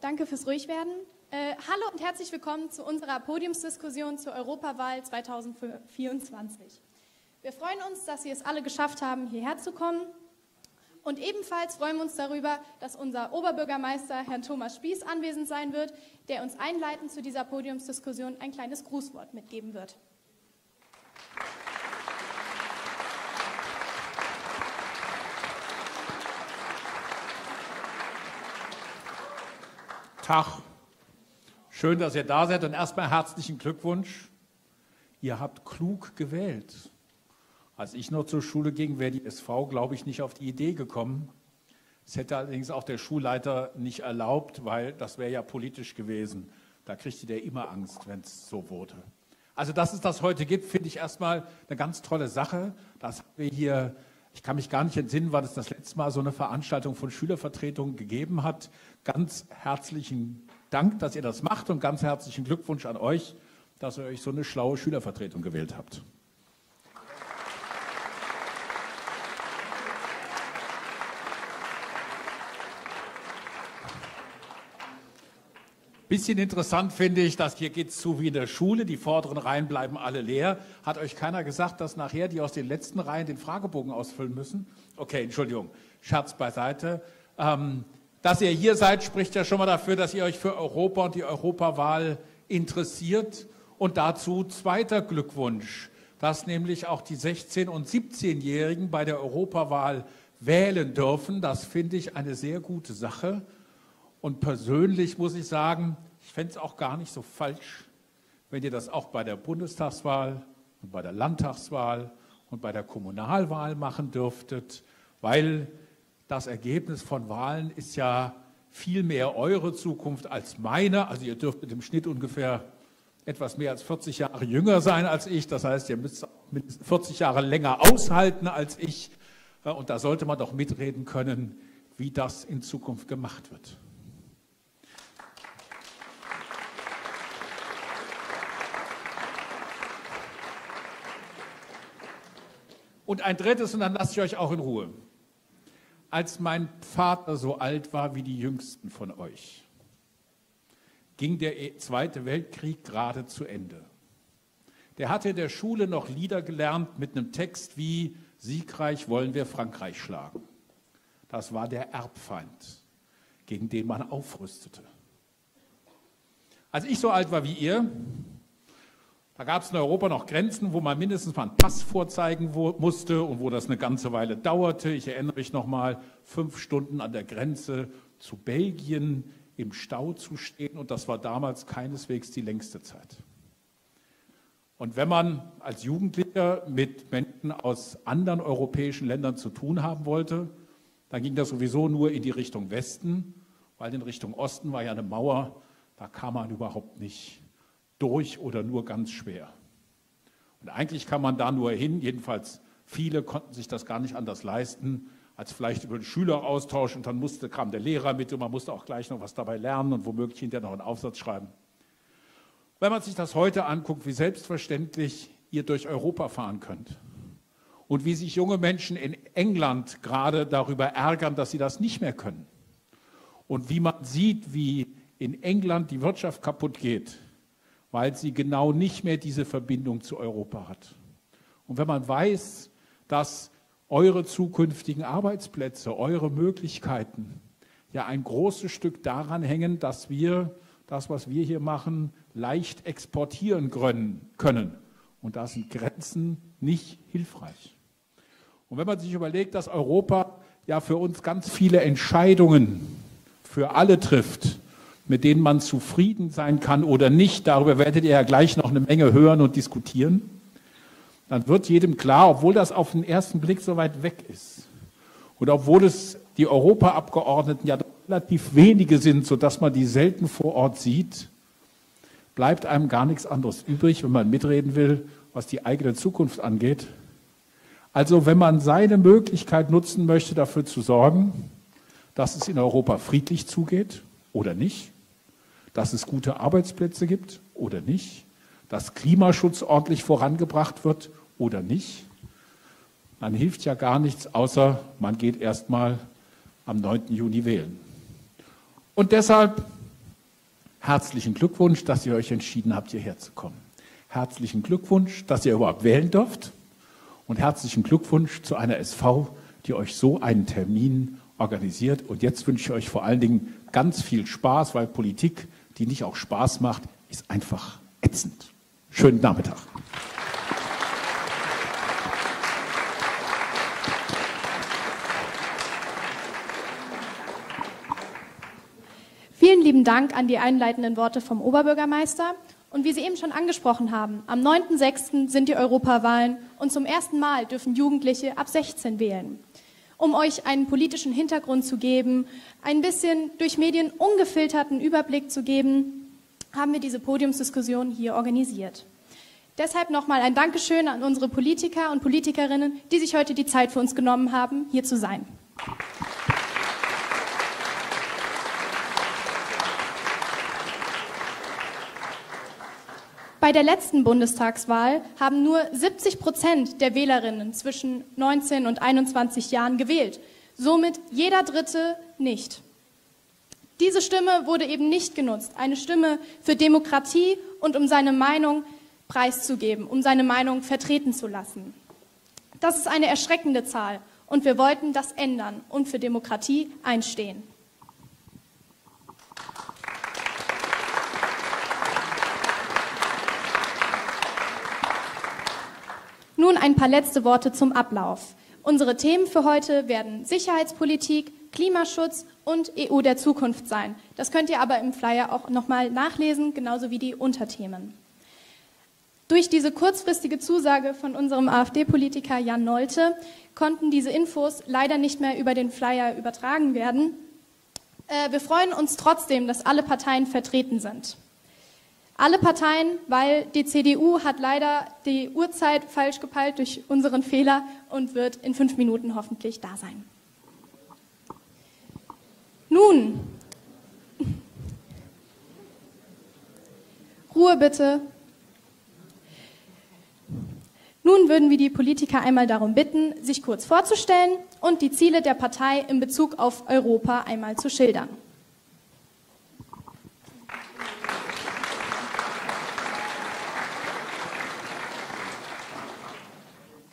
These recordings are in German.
danke fürs Ruhigwerden. Äh, hallo und herzlich willkommen zu unserer Podiumsdiskussion zur Europawahl 2024. Wir freuen uns, dass Sie es alle geschafft haben, hierher zu kommen. Und ebenfalls freuen wir uns darüber, dass unser Oberbürgermeister, Herr Thomas Spieß, anwesend sein wird, der uns einleitend zu dieser Podiumsdiskussion ein kleines Grußwort mitgeben wird. Tag. Schön, dass ihr da seid und erstmal herzlichen Glückwunsch. Ihr habt klug gewählt. Als ich noch zur Schule ging, wäre die SV, glaube ich, nicht auf die Idee gekommen. Es hätte allerdings auch der Schulleiter nicht erlaubt, weil das wäre ja politisch gewesen. Da kriegte der immer Angst, wenn es so wurde. Also, dass es das heute gibt, finde ich erstmal eine ganz tolle Sache. Das haben wir hier ich kann mich gar nicht entsinnen, wann es das letzte Mal so eine Veranstaltung von Schülervertretungen gegeben hat. Ganz herzlichen Dank, dass ihr das macht und ganz herzlichen Glückwunsch an euch, dass ihr euch so eine schlaue Schülervertretung gewählt habt. Bisschen interessant finde ich, dass hier geht es zu wie in der Schule. Die vorderen Reihen bleiben alle leer. Hat euch keiner gesagt, dass nachher die aus den letzten Reihen den Fragebogen ausfüllen müssen? Okay, Entschuldigung. Scherz beiseite. Ähm, dass ihr hier seid, spricht ja schon mal dafür, dass ihr euch für Europa und die Europawahl interessiert. Und dazu zweiter Glückwunsch, dass nämlich auch die 16- und 17-Jährigen bei der Europawahl wählen dürfen. Das finde ich eine sehr gute Sache. Und persönlich muss ich sagen, ich fände es auch gar nicht so falsch, wenn ihr das auch bei der Bundestagswahl und bei der Landtagswahl und bei der Kommunalwahl machen dürftet, weil das Ergebnis von Wahlen ist ja viel mehr eure Zukunft als meine. Also ihr dürft mit dem Schnitt ungefähr etwas mehr als 40 Jahre jünger sein als ich. Das heißt, ihr müsst 40 Jahre länger aushalten als ich. Und da sollte man doch mitreden können, wie das in Zukunft gemacht wird. Und ein drittes, und dann lasse ich euch auch in Ruhe. Als mein Vater so alt war wie die jüngsten von euch, ging der e- Zweite Weltkrieg gerade zu Ende. Der hatte in der Schule noch Lieder gelernt mit einem Text wie Siegreich wollen wir Frankreich schlagen. Das war der Erbfeind, gegen den man aufrüstete. Als ich so alt war wie ihr, da gab es in Europa noch Grenzen, wo man mindestens mal einen Pass vorzeigen musste und wo das eine ganze Weile dauerte. Ich erinnere mich noch mal, fünf Stunden an der Grenze zu Belgien im Stau zu stehen und das war damals keineswegs die längste Zeit. Und wenn man als Jugendlicher mit Menschen aus anderen europäischen Ländern zu tun haben wollte, dann ging das sowieso nur in die Richtung Westen, weil in Richtung Osten war ja eine Mauer, da kam man überhaupt nicht durch oder nur ganz schwer. Und eigentlich kann man da nur hin, jedenfalls viele konnten sich das gar nicht anders leisten, als vielleicht über den Schüleraustausch und dann musste, kam der Lehrer mit und man musste auch gleich noch was dabei lernen und womöglich hinterher noch einen Aufsatz schreiben. Wenn man sich das heute anguckt, wie selbstverständlich ihr durch Europa fahren könnt und wie sich junge Menschen in England gerade darüber ärgern, dass sie das nicht mehr können und wie man sieht, wie in England die Wirtschaft kaputt geht, weil sie genau nicht mehr diese Verbindung zu Europa hat. Und wenn man weiß, dass eure zukünftigen Arbeitsplätze, eure Möglichkeiten ja ein großes Stück daran hängen, dass wir das, was wir hier machen, leicht exportieren können. Und da sind Grenzen nicht hilfreich. Und wenn man sich überlegt, dass Europa ja für uns ganz viele Entscheidungen für alle trifft, mit denen man zufrieden sein kann oder nicht, darüber werdet ihr ja gleich noch eine Menge hören und diskutieren, dann wird jedem klar, obwohl das auf den ersten Blick so weit weg ist und obwohl es die Europaabgeordneten ja relativ wenige sind, sodass man die selten vor Ort sieht, bleibt einem gar nichts anderes übrig, wenn man mitreden will, was die eigene Zukunft angeht. Also wenn man seine Möglichkeit nutzen möchte, dafür zu sorgen, dass es in Europa friedlich zugeht oder nicht, dass es gute Arbeitsplätze gibt oder nicht, dass Klimaschutz ordentlich vorangebracht wird oder nicht, dann hilft ja gar nichts, außer man geht erstmal am 9. Juni wählen. Und deshalb Herzlichen Glückwunsch, dass ihr euch entschieden habt, hierher zu kommen. Herzlichen Glückwunsch, dass ihr überhaupt wählen dürft. Und herzlichen Glückwunsch zu einer SV, die euch so einen Termin organisiert. Und jetzt wünsche ich euch vor allen Dingen ganz viel Spaß, weil Politik, die nicht auch Spaß macht, ist einfach ätzend. Schönen Nachmittag. Vielen lieben Dank an die einleitenden Worte vom Oberbürgermeister. Und wie Sie eben schon angesprochen haben, am 9.6. sind die Europawahlen und zum ersten Mal dürfen Jugendliche ab 16 wählen. Um euch einen politischen Hintergrund zu geben, ein bisschen durch Medien ungefilterten Überblick zu geben, haben wir diese Podiumsdiskussion hier organisiert. Deshalb nochmal ein Dankeschön an unsere Politiker und Politikerinnen, die sich heute die Zeit für uns genommen haben, hier zu sein. Bei der letzten Bundestagswahl haben nur 70 Prozent der Wählerinnen zwischen 19 und 21 Jahren gewählt. Somit jeder Dritte nicht. Diese Stimme wurde eben nicht genutzt. Eine Stimme für Demokratie und um seine Meinung preiszugeben, um seine Meinung vertreten zu lassen. Das ist eine erschreckende Zahl und wir wollten das ändern und für Demokratie einstehen. Nun ein paar letzte Worte zum Ablauf. Unsere Themen für heute werden Sicherheitspolitik, Klimaschutz und EU der Zukunft sein. Das könnt ihr aber im Flyer auch nochmal nachlesen, genauso wie die Unterthemen. Durch diese kurzfristige Zusage von unserem AfD-Politiker Jan Nolte konnten diese Infos leider nicht mehr über den Flyer übertragen werden. Äh, wir freuen uns trotzdem, dass alle Parteien vertreten sind. Alle Parteien, weil die CDU hat leider die Uhrzeit falsch gepeilt durch unseren Fehler und wird in fünf Minuten hoffentlich da sein. Nun, Ruhe bitte. Nun würden wir die Politiker einmal darum bitten, sich kurz vorzustellen und die Ziele der Partei in Bezug auf Europa einmal zu schildern.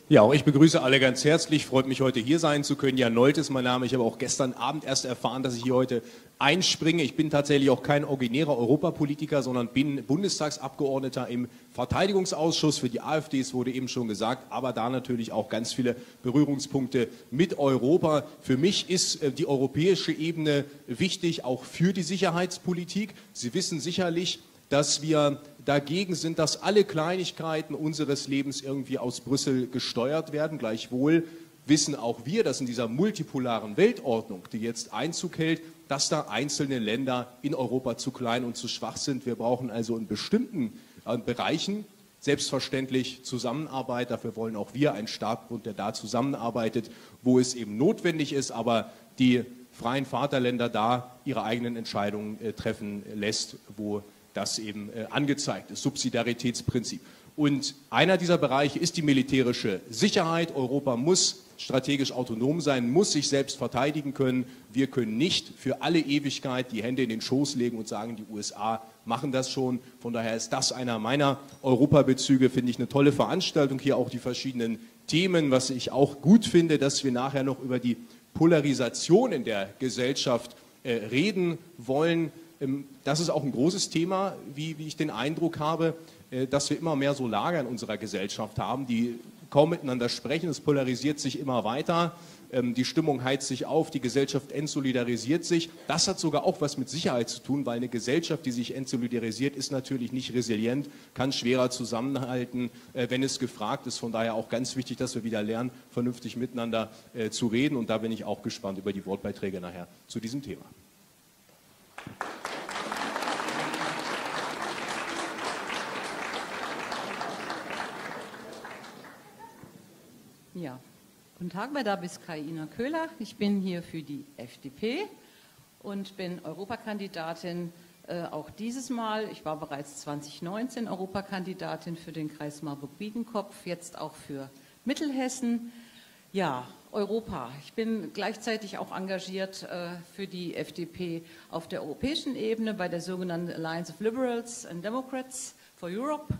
Ja, auch ich begrüße alle ganz herzlich. Freut mich, heute hier sein zu können. Jan Nolt ist mein Name. Ich habe auch gestern Abend erst erfahren, dass ich hier heute einspringe. Ich bin tatsächlich auch kein originärer Europapolitiker, sondern bin Bundestagsabgeordneter im Verteidigungsausschuss für die AfD. Es wurde eben schon gesagt, aber da natürlich auch ganz viele Berührungspunkte mit Europa. Für mich ist äh, die europäische Ebene wichtig, auch für die Sicherheitspolitik. Sie wissen sicherlich, dass wir dagegen sind, dass alle Kleinigkeiten unseres Lebens irgendwie aus Brüssel gesteuert werden. Gleichwohl wissen auch wir, dass in dieser multipolaren Weltordnung, die jetzt Einzug hält, dass da einzelne Länder in Europa zu klein und zu schwach sind. Wir brauchen also in bestimmten äh, Bereichen selbstverständlich Zusammenarbeit. Dafür wollen auch wir einen Startbund, der da zusammenarbeitet, wo es eben notwendig ist, aber die freien Vaterländer da ihre eigenen Entscheidungen äh, treffen lässt, wo das eben äh, angezeigt ist, Subsidiaritätsprinzip. Und einer dieser Bereiche ist die militärische Sicherheit. Europa muss strategisch autonom sein, muss sich selbst verteidigen können. Wir können nicht für alle Ewigkeit die Hände in den Schoß legen und sagen, die USA machen das schon. Von daher ist das einer meiner Europabezüge, finde ich eine tolle Veranstaltung. Hier auch die verschiedenen Themen, was ich auch gut finde, dass wir nachher noch über die Polarisation in der Gesellschaft äh, reden wollen. Ähm, das ist auch ein großes Thema, wie, wie ich den Eindruck habe, äh, dass wir immer mehr so Lager in unserer Gesellschaft haben, die kaum miteinander sprechen. Es polarisiert sich immer weiter. Ähm, die Stimmung heizt sich auf, die Gesellschaft entsolidarisiert sich. Das hat sogar auch was mit Sicherheit zu tun, weil eine Gesellschaft, die sich entsolidarisiert, ist natürlich nicht resilient, kann schwerer zusammenhalten, äh, wenn es gefragt ist. Von daher auch ganz wichtig, dass wir wieder lernen, vernünftig miteinander äh, zu reden. Und da bin ich auch gespannt über die Wortbeiträge nachher zu diesem Thema. Ja, guten Tag, mein Name ist Kaina Köhler. Ich bin hier für die FDP und bin Europakandidatin äh, auch dieses Mal. Ich war bereits 2019 Europakandidatin für den Kreis Marburg-Biedenkopf, jetzt auch für Mittelhessen. Ja, Europa. Ich bin gleichzeitig auch engagiert äh, für die FDP auf der europäischen Ebene bei der sogenannten Alliance of Liberals and Democrats for Europe,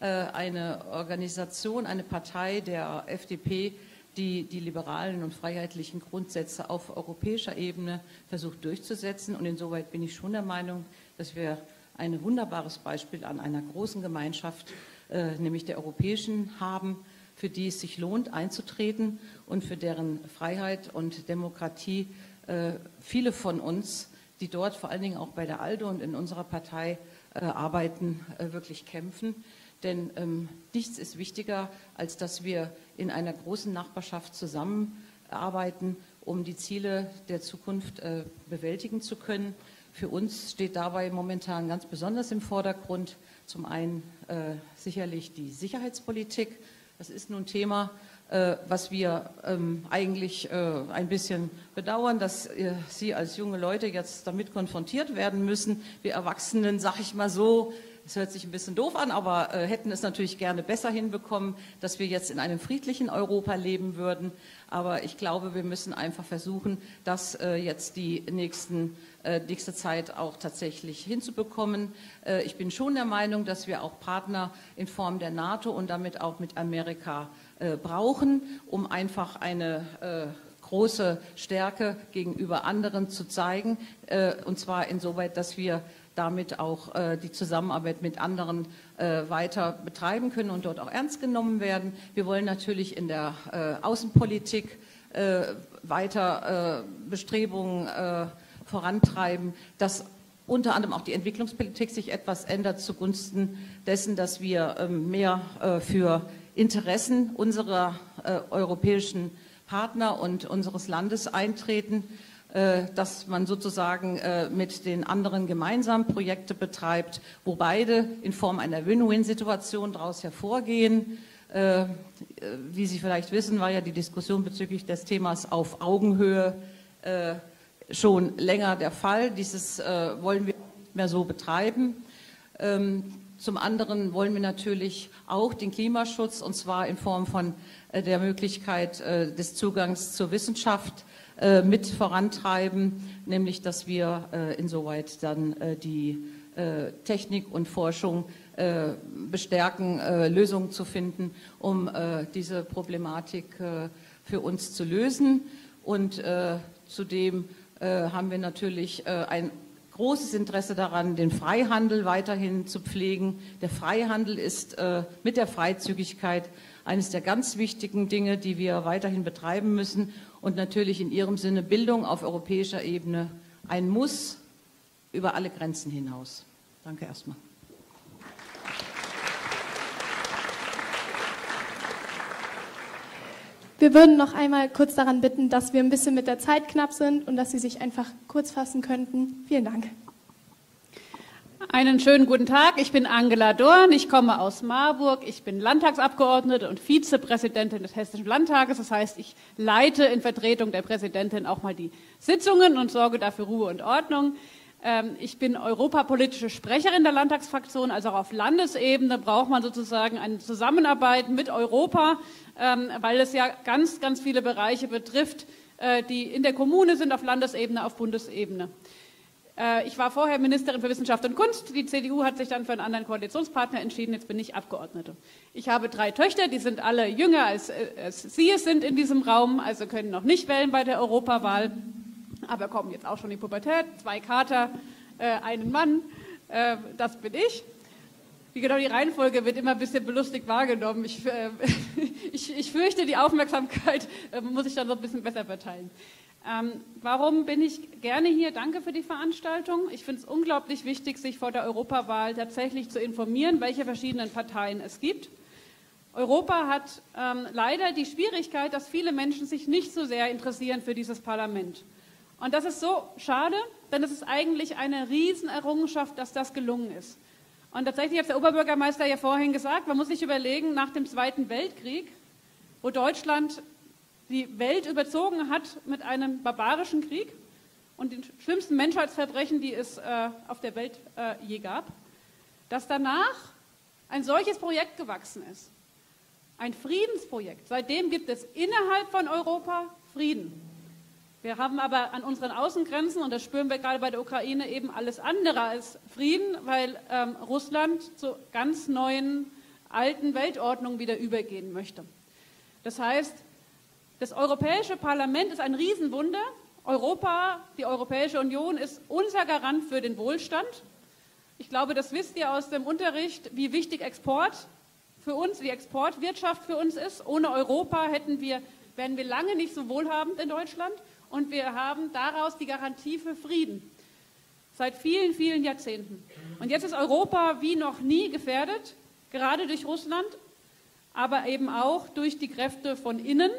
eine Organisation, eine Partei der FDP, die die liberalen und freiheitlichen Grundsätze auf europäischer Ebene versucht durchzusetzen. Und insoweit bin ich schon der Meinung, dass wir ein wunderbares Beispiel an einer großen Gemeinschaft, äh, nämlich der europäischen, haben, für die es sich lohnt einzutreten und für deren Freiheit und Demokratie äh, viele von uns, die dort vor allen Dingen auch bei der ALDO und in unserer Partei äh, arbeiten, äh, wirklich kämpfen. Denn ähm, nichts ist wichtiger, als dass wir in einer großen Nachbarschaft zusammenarbeiten, um die Ziele der Zukunft äh, bewältigen zu können. Für uns steht dabei momentan ganz besonders im Vordergrund zum einen äh, sicherlich die Sicherheitspolitik. Das ist nun Thema, äh, was wir ähm, eigentlich äh, ein bisschen bedauern, dass äh, Sie als junge Leute jetzt damit konfrontiert werden müssen. Wir Erwachsenen, sag ich mal so, es hört sich ein bisschen doof an, aber äh, hätten es natürlich gerne besser hinbekommen, dass wir jetzt in einem friedlichen Europa leben würden. Aber ich glaube, wir müssen einfach versuchen, das äh, jetzt die nächsten, äh, nächste Zeit auch tatsächlich hinzubekommen. Äh, ich bin schon der Meinung, dass wir auch Partner in Form der NATO und damit auch mit Amerika äh, brauchen, um einfach eine äh, große Stärke gegenüber anderen zu zeigen. Und zwar insoweit, dass wir damit auch äh, die Zusammenarbeit mit anderen äh, weiter betreiben können und dort auch ernst genommen werden. Wir wollen natürlich in der äh, Außenpolitik äh, weiter äh, Bestrebungen äh, vorantreiben, dass unter anderem auch die Entwicklungspolitik sich etwas ändert zugunsten dessen, dass wir ähm, mehr für Interessen unserer europäischen Partner und unseres Landes eintreten. Äh, dass man sozusagen äh, mit den anderen gemeinsam Projekte betreibt, wo beide in Form einer Win-Win-Situation daraus hervorgehen. Äh, wie Sie vielleicht wissen, war ja die Diskussion bezüglich des Themas auf Augenhöhe schon länger der Fall. Dieses wollen wir nicht mehr so betreiben. Ähm, zum anderen wollen wir natürlich auch den Klimaschutz, und zwar in Form von der Möglichkeit des Zugangs zur Wissenschaft, äh, mit vorantreiben, nämlich dass wir äh, insoweit dann äh, die Technik und Forschung bestärken, Lösungen zu finden, um diese Problematik für uns zu lösen. Und zudem haben wir natürlich ein großes Interesse daran, den Freihandel weiterhin zu pflegen. Der Freihandel ist mit der Freizügigkeit eines der ganz wichtigen Dinge, die wir weiterhin betreiben müssen und natürlich in Ihrem Sinne Bildung auf europäischer Ebene ein Muss über alle Grenzen hinaus. Danke erstmal. Wir würden noch einmal kurz daran bitten, dass wir ein bisschen mit der Zeit knapp sind und dass Sie sich einfach kurz fassen könnten. Vielen Dank. Einen schönen guten Tag. Ich bin Angela Dorn. Ich komme aus Marburg. Ich bin Landtagsabgeordnete und Vizepräsidentin des Hessischen Landtages. Das heißt, ich leite in Vertretung der Präsidentin auch mal die Sitzungen und sorge dafür Ruhe und Ordnung. Ähm, ich bin europapolitische Sprecherin der Landtagsfraktion. Also auch auf Landesebene braucht man sozusagen eine Zusammenarbeit mit Europa, ähm, weil es ja ganz, ganz viele Bereiche betrifft, äh, die in der Kommune sind, auf Landesebene, auf Bundesebene. Äh, ich war vorher Ministerin für Wissenschaft und Kunst. Die CDU hat sich dann für einen anderen Koalitionspartner entschieden. Jetzt bin ich Abgeordnete. Ich habe drei Töchter, die sind alle jünger als, äh, als Sie es sind in diesem Raum, also können noch nicht wählen bei der Europawahl, aber kommen jetzt auch schon in die Pubertät. Zwei Kater, äh, einen Mann, das bin ich. Wie genau die Reihenfolge wird immer ein bisschen belustigt wahrgenommen. Ich, ich, ich fürchte, die Aufmerksamkeit muss ich dann so ein bisschen besser verteilen. Ähm, warum bin ich gerne hier? Danke für die Veranstaltung. Ich finde es unglaublich wichtig, sich vor der Europawahl tatsächlich zu informieren, welche verschiedenen Parteien es gibt. Europa hat ähm, leider die Schwierigkeit, dass viele Menschen sich nicht so sehr interessieren für dieses Parlament. Und das ist so schade, denn es ist eigentlich eine Riesenerrungenschaft, dass das gelungen ist. Und tatsächlich hat der Oberbürgermeister ja vorhin gesagt, man muss sich überlegen, nach dem Zweiten Weltkrieg, wo Deutschland die Welt überzogen hat mit einem barbarischen Krieg und den schlimmsten Menschheitsverbrechen, die es äh, auf der Welt äh, je gab, dass danach ein solches Projekt gewachsen ist. ein Friedensprojekt. Seitdem gibt es innerhalb von Europa Frieden. Wir haben aber an unseren Außengrenzen, und das spüren wir gerade bei der Ukraine, eben alles andere als Frieden, weil ähm, Russland zu ganz neuen, alten Weltordnungen wieder übergehen möchte. Das heißt, das Europäische Parlament ist ein Riesenwunder. Europa, die Europäische Union ist unser Garant für den Wohlstand. Ich glaube, das wisst ihr aus dem Unterricht, wie wichtig Export für uns, wie Exportwirtschaft für uns ist. Ohne Europa hätten wir, wären wir lange nicht so wohlhabend in Deutschland und wir haben daraus die Garantie für Frieden. Seit vielen, vielen Jahrzehnten. Und jetzt ist Europa wie noch nie gefährdet, gerade durch Russland, aber eben auch durch die Kräfte von innen,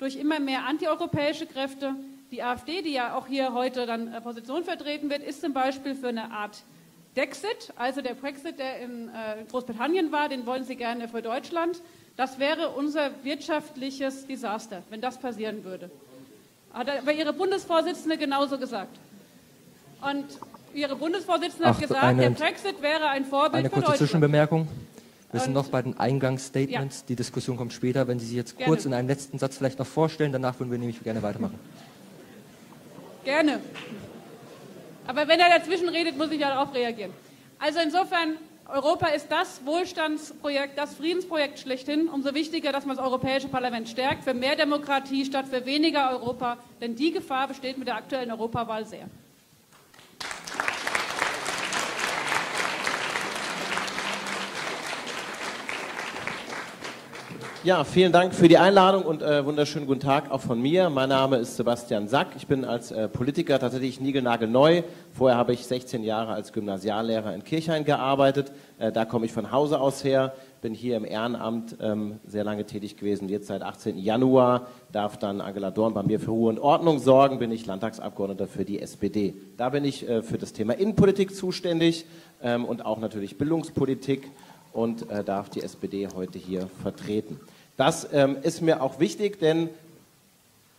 durch immer mehr antieuropäische Kräfte. Die AfD, die ja auch hier heute dann äh, Position vertreten wird, ist zum Beispiel für eine Art Dexit, also der Brexit, der in äh, Großbritannien war, den wollen sie gerne für Deutschland. Das wäre unser wirtschaftliches Desaster, wenn das passieren würde. Hat aber Ihre Bundesvorsitzende genauso gesagt. Und Ihre Bundesvorsitzende Ach, hat gesagt, der Brexit wäre ein Vorbild eine für Deutschland. Eine kurze Zwischenbemerkung. Wir sind noch bei den Eingangsstatements. Ja. Die Diskussion kommt später. Wenn Sie sich jetzt gerne. kurz in einem letzten Satz vielleicht noch vorstellen, danach würden wir nämlich gerne weitermachen. Gerne. Aber wenn er dazwischen redet, muss ich ja darauf reagieren. Also insofern Europa ist das Wohlstandsprojekt, das Friedensprojekt schlechthin. Umso wichtiger, dass man das Europäische Parlament stärkt für mehr Demokratie statt für weniger Europa. Denn die Gefahr besteht mit der aktuellen Europawahl sehr. Ja, vielen Dank für die Einladung und äh, wunderschönen guten Tag auch von mir. Mein Name ist Sebastian Sack. Ich bin als äh, Politiker tatsächlich niegelnagelneu. Vorher habe ich 16 Jahre als Gymnasiallehrer in Kirchhain gearbeitet. Äh, da komme ich von Hause aus her. Bin hier im Ehrenamt ähm, sehr lange tätig gewesen. Jetzt seit 18. Januar darf dann Angela Dorn bei mir für Ruhe und Ordnung sorgen. Bin ich Landtagsabgeordneter für die SPD. Da bin ich äh, für das Thema Innenpolitik zuständig ähm, und auch natürlich Bildungspolitik und äh, darf die SPD heute hier vertreten. Das ähm, ist mir auch wichtig, denn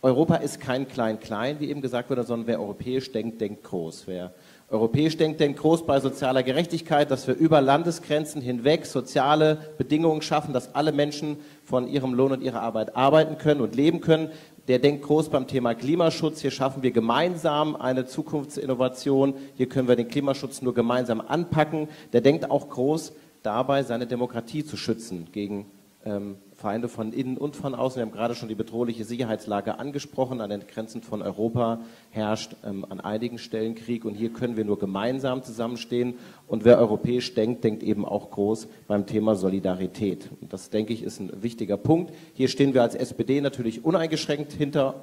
Europa ist kein Klein-Klein, wie eben gesagt wurde, sondern wer europäisch denkt, denkt groß. Wer europäisch denkt, denkt groß bei sozialer Gerechtigkeit, dass wir über Landesgrenzen hinweg soziale Bedingungen schaffen, dass alle Menschen von ihrem Lohn und ihrer Arbeit arbeiten können und leben können. Der denkt groß beim Thema Klimaschutz. Hier schaffen wir gemeinsam eine Zukunftsinnovation. Hier können wir den Klimaschutz nur gemeinsam anpacken. Der denkt auch groß dabei seine Demokratie zu schützen gegen ähm, Feinde von innen und von außen. Wir haben gerade schon die bedrohliche Sicherheitslage angesprochen. An den Grenzen von Europa herrscht ähm, an einigen Stellen Krieg und hier können wir nur gemeinsam zusammenstehen. Und wer europäisch denkt, denkt eben auch groß beim Thema Solidarität. Und das, denke ich, ist ein wichtiger Punkt. Hier stehen wir als SPD natürlich uneingeschränkt hinter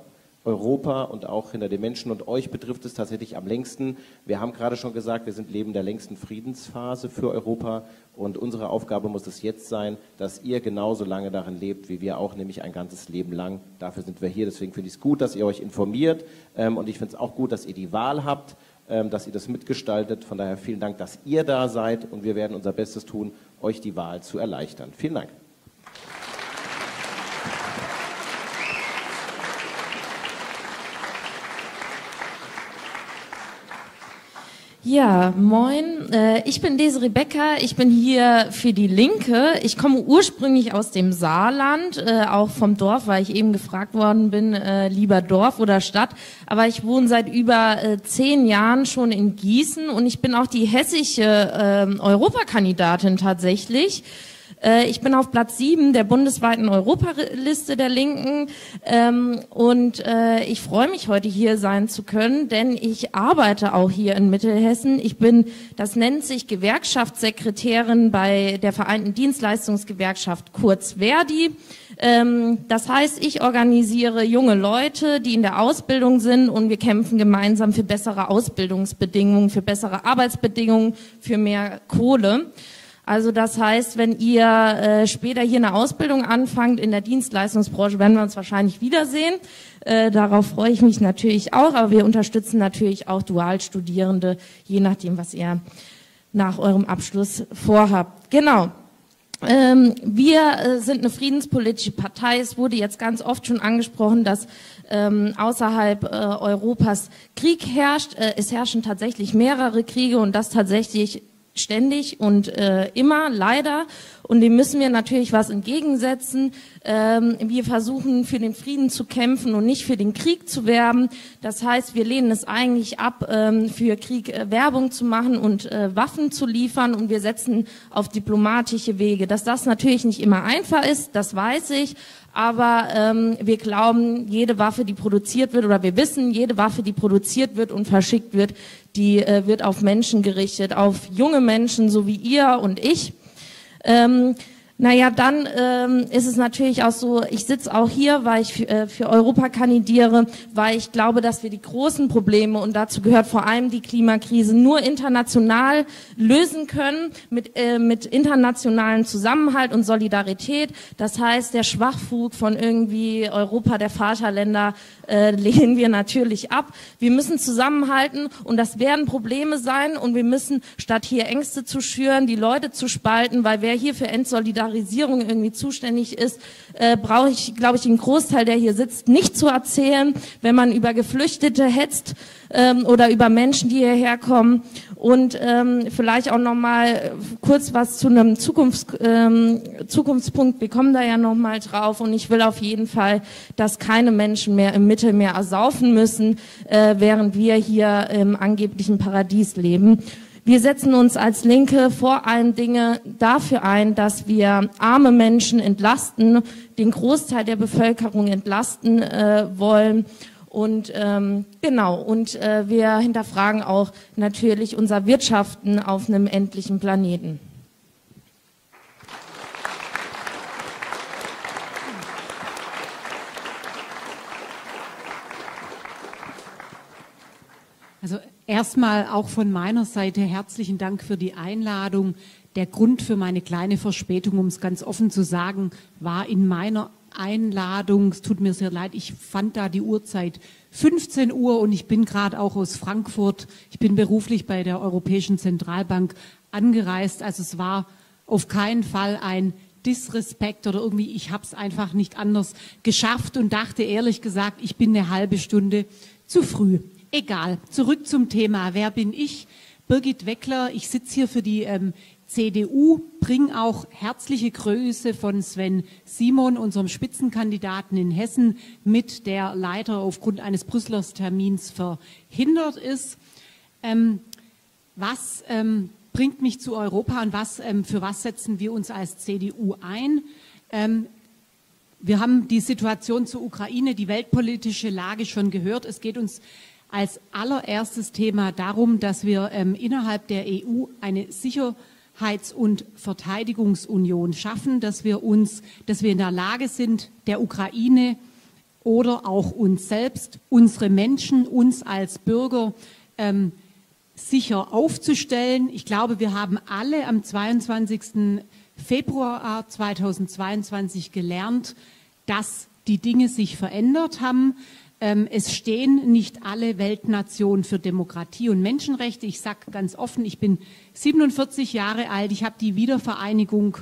Europa und auch hinter den Menschen. Und euch betrifft es tatsächlich am längsten. Wir haben gerade schon gesagt, wir sind Leben der längsten Friedensphase für Europa. Und unsere Aufgabe muss es jetzt sein, dass ihr genauso lange darin lebt, wie wir auch, nämlich ein ganzes Leben lang. Dafür sind wir hier. Deswegen finde ich es gut, dass ihr euch informiert. Ähm, und ich finde es auch gut, dass ihr die Wahl habt, ähm, dass ihr das mitgestaltet. Von daher vielen Dank, dass ihr da seid. Und wir werden unser Bestes tun, euch die Wahl zu erleichtern. Vielen Dank. Ja, moin. Äh, ich bin Desiree Becker. Ich bin hier für die Linke. Ich komme ursprünglich aus dem Saarland, äh, auch vom Dorf, weil ich eben gefragt worden bin, äh, lieber Dorf oder Stadt. Aber ich wohne seit über zehn Jahren schon in Gießen und ich bin auch die hessische ähm, Europakandidatin tatsächlich. Äh, ich bin auf Platz sieben der bundesweiten Europaliste der Linken ähm, und äh, ich freue mich heute hier sein zu können, denn ich arbeite auch hier in Mittelhessen. Ich bin, das nennt sich Gewerkschaftssekretärin bei der Vereinten Dienstleistungsgewerkschaft kurz Verdi. Ähm, das heißt, ich organisiere junge Leute, die in der Ausbildung sind und wir kämpfen gemeinsam für bessere Ausbildungsbedingungen, für bessere Arbeitsbedingungen, für mehr Kohle. Also das heißt, wenn ihr äh, später hier eine Ausbildung anfangt in der Dienstleistungsbranche, werden wir uns wahrscheinlich wiedersehen. Äh, darauf freue ich mich natürlich auch, aber wir unterstützen natürlich auch Dualstudierende, je nachdem, was ihr nach eurem Abschluss vorhabt. Genau. Ähm, wir äh, sind eine friedenspolitische Partei. Es wurde jetzt ganz oft schon angesprochen, dass ähm, außerhalb äh, Europas Krieg herrscht. Äh, es herrschen tatsächlich mehrere Kriege und das tatsächlich ständig und äh, immer leider. und dem müssen wir natürlich was entgegensetzen. Ähm, wir versuchen für den Frieden zu kämpfen und nicht für den Krieg zu werben. Das heißt, wir lehnen es eigentlich ab, ähm, für Krieg äh, Werbung zu machen und äh, Waffen zu liefern und wir setzen auf diplomatische Wege. Dass das natürlich nicht immer einfach ist, das weiß ich. Aber ähm, wir glauben, jede Waffe, die produziert wird, oder wir wissen, jede Waffe, die produziert wird und verschickt wird, die äh, wird auf Menschen gerichtet, auf junge Menschen, so wie ihr und ich. Ähm, naja, dann ähm, ist es natürlich auch so, ich sitze auch hier, weil ich für, äh, für Europa kandidiere, weil ich glaube, dass wir die großen Probleme, und dazu gehört vor allem die Klimakrise, nur international lösen können, mit, äh, mit internationalen Zusammenhalt und Solidarität. Das heißt, der Schwachfug von irgendwie Europa der Vaterländer äh, lehnen wir natürlich ab. Wir müssen zusammenhalten und das werden Probleme sein und wir müssen, statt hier Ängste zu schüren, die Leute zu spalten, weil wer hier für Entsolidarität Polarisierung irgendwie zuständig ist, äh, brauche ich, glaube ich, den Großteil, der hier sitzt, nicht zu erzählen, wenn man über Geflüchtete hetzt ähm, oder über Menschen, die hierher kommen. Und ähm, vielleicht auch noch mal kurz was zu einem Zukunfts, ähm, Zukunftspunkt. Wir kommen da ja noch mal drauf. Und ich will auf jeden Fall, dass keine Menschen mehr im Mittelmeer ersaufen müssen, äh, während wir hier im angeblichen Paradies leben. Wir setzen uns als Linke vor allen Dingen dafür ein, dass wir arme Menschen entlasten, den Großteil der Bevölkerung entlasten äh, wollen. Und ähm, genau, und äh, wir hinterfragen auch natürlich unser Wirtschaften auf einem endlichen Planeten. Also Erstmal auch von meiner Seite herzlichen Dank für die Einladung. Der Grund für meine kleine Verspätung, um es ganz offen zu sagen, war in meiner Einladung, es tut mir sehr leid, ich fand da die Uhrzeit 15 Uhr und ich bin gerade auch aus Frankfurt. Ich bin beruflich bei der Europäischen Zentralbank angereist. Also es war auf keinen Fall ein Disrespekt oder irgendwie, ich habe es einfach nicht anders geschafft und dachte ehrlich gesagt, ich bin eine halbe Stunde zu früh. Egal, zurück zum Thema. Wer bin ich? Birgit Weckler, ich sitze hier für die ähm, CDU, bringe auch herzliche Grüße von Sven Simon, unserem Spitzenkandidaten in Hessen, mit, der leider aufgrund eines Brüsseler Termins verhindert ist. Ähm, was ähm, bringt mich zu Europa und was, ähm, für was setzen wir uns als CDU ein? Ähm, wir haben die Situation zur Ukraine, die weltpolitische Lage schon gehört. Es geht uns als allererstes Thema darum, dass wir ähm, innerhalb der EU eine Sicherheits- und Verteidigungsunion schaffen, dass wir uns, dass wir in der Lage sind, der Ukraine oder auch uns selbst, unsere Menschen, uns als Bürger ähm, sicher aufzustellen. Ich glaube, wir haben alle am 22. Februar 2022 gelernt, dass die Dinge sich verändert haben. Ähm, es stehen nicht alle Weltnationen für Demokratie und Menschenrechte. Ich sage ganz offen, ich bin 47 Jahre alt, ich habe die Wiedervereinigung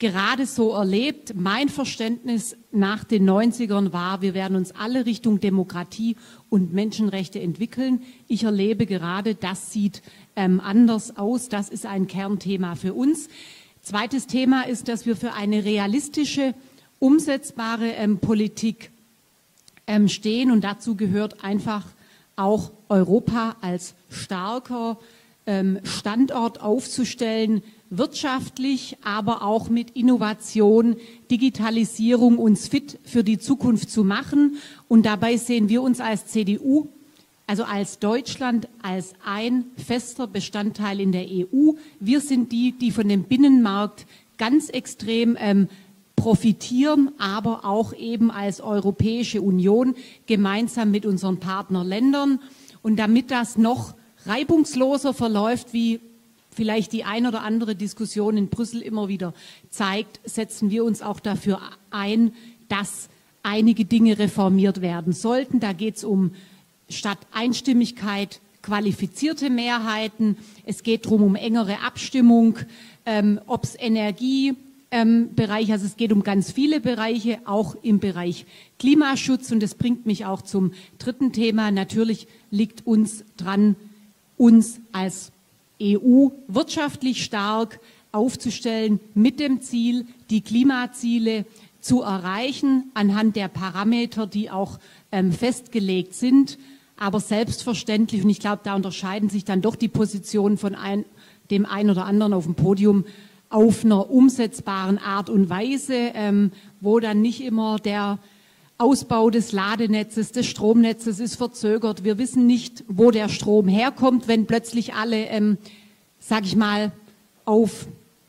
gerade so erlebt. Mein Verständnis nach den 90ern war, wir werden uns alle Richtung Demokratie und Menschenrechte entwickeln. Ich erlebe gerade, das sieht ähm, anders aus. Das ist ein Kernthema für uns. Zweites Thema ist, dass wir für eine realistische, umsetzbare ähm, Politik ähm, stehen. Und dazu gehört einfach auch Europa als starker ähm, Standort aufzustellen, wirtschaftlich, aber auch mit Innovation, Digitalisierung uns fit für die Zukunft zu machen. Und dabei sehen wir uns als CDU, also als Deutschland, als ein fester Bestandteil in der EU. Wir sind die, die von dem Binnenmarkt ganz extrem ähm, profitieren, aber auch eben als Europäische Union gemeinsam mit unseren Partnerländern. Und damit das noch reibungsloser verläuft, wie vielleicht die ein oder andere Diskussion in Brüssel immer wieder zeigt, setzen wir uns auch dafür ein, dass einige Dinge reformiert werden sollten. Da geht es um statt Einstimmigkeit qualifizierte Mehrheiten. Es geht darum um engere Abstimmung, ähm, ob es Energie, ähm, Bereich. Also es geht um ganz viele Bereiche, auch im Bereich Klimaschutz. Und das bringt mich auch zum dritten Thema. Natürlich liegt uns dran, uns als EU wirtschaftlich stark, aufzustellen mit dem Ziel, die Klimaziele zu erreichen anhand der Parameter, die auch ähm, festgelegt sind. Aber selbstverständlich, und ich glaube, da unterscheiden sich dann doch die Positionen von ein, dem einen oder anderen auf dem Podium, auf einer umsetzbaren Art und Weise, ähm, wo dann nicht immer der Ausbau des Ladenetzes, des Stromnetzes ist verzögert. Wir wissen nicht, wo der Strom herkommt, wenn plötzlich alle, ähm, sag ich mal, auf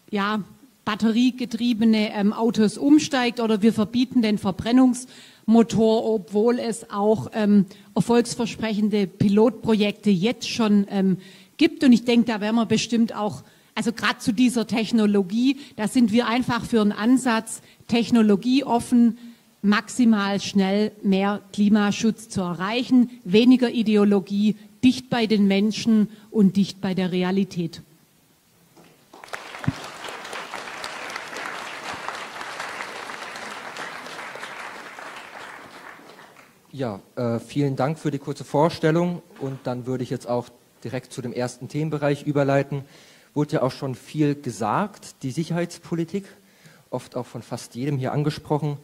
ja, batteriegetriebene ähm, Autos umsteigt oder wir verbieten den Verbrennungsmotor, obwohl es auch ähm, erfolgsversprechende Pilotprojekte jetzt schon ähm, gibt. Und ich denke, da werden wir bestimmt auch, also gerade zu dieser Technologie, da sind wir einfach für einen Ansatz technologieoffen, maximal schnell mehr Klimaschutz zu erreichen, weniger Ideologie, dicht bei den Menschen und dicht bei der Realität. Ja, äh, vielen Dank für die kurze Vorstellung und dann würde ich jetzt auch direkt zu dem ersten Themenbereich überleiten. Wurde ja auch schon viel gesagt, die Sicherheitspolitik, oft auch von fast jedem hier angesprochen.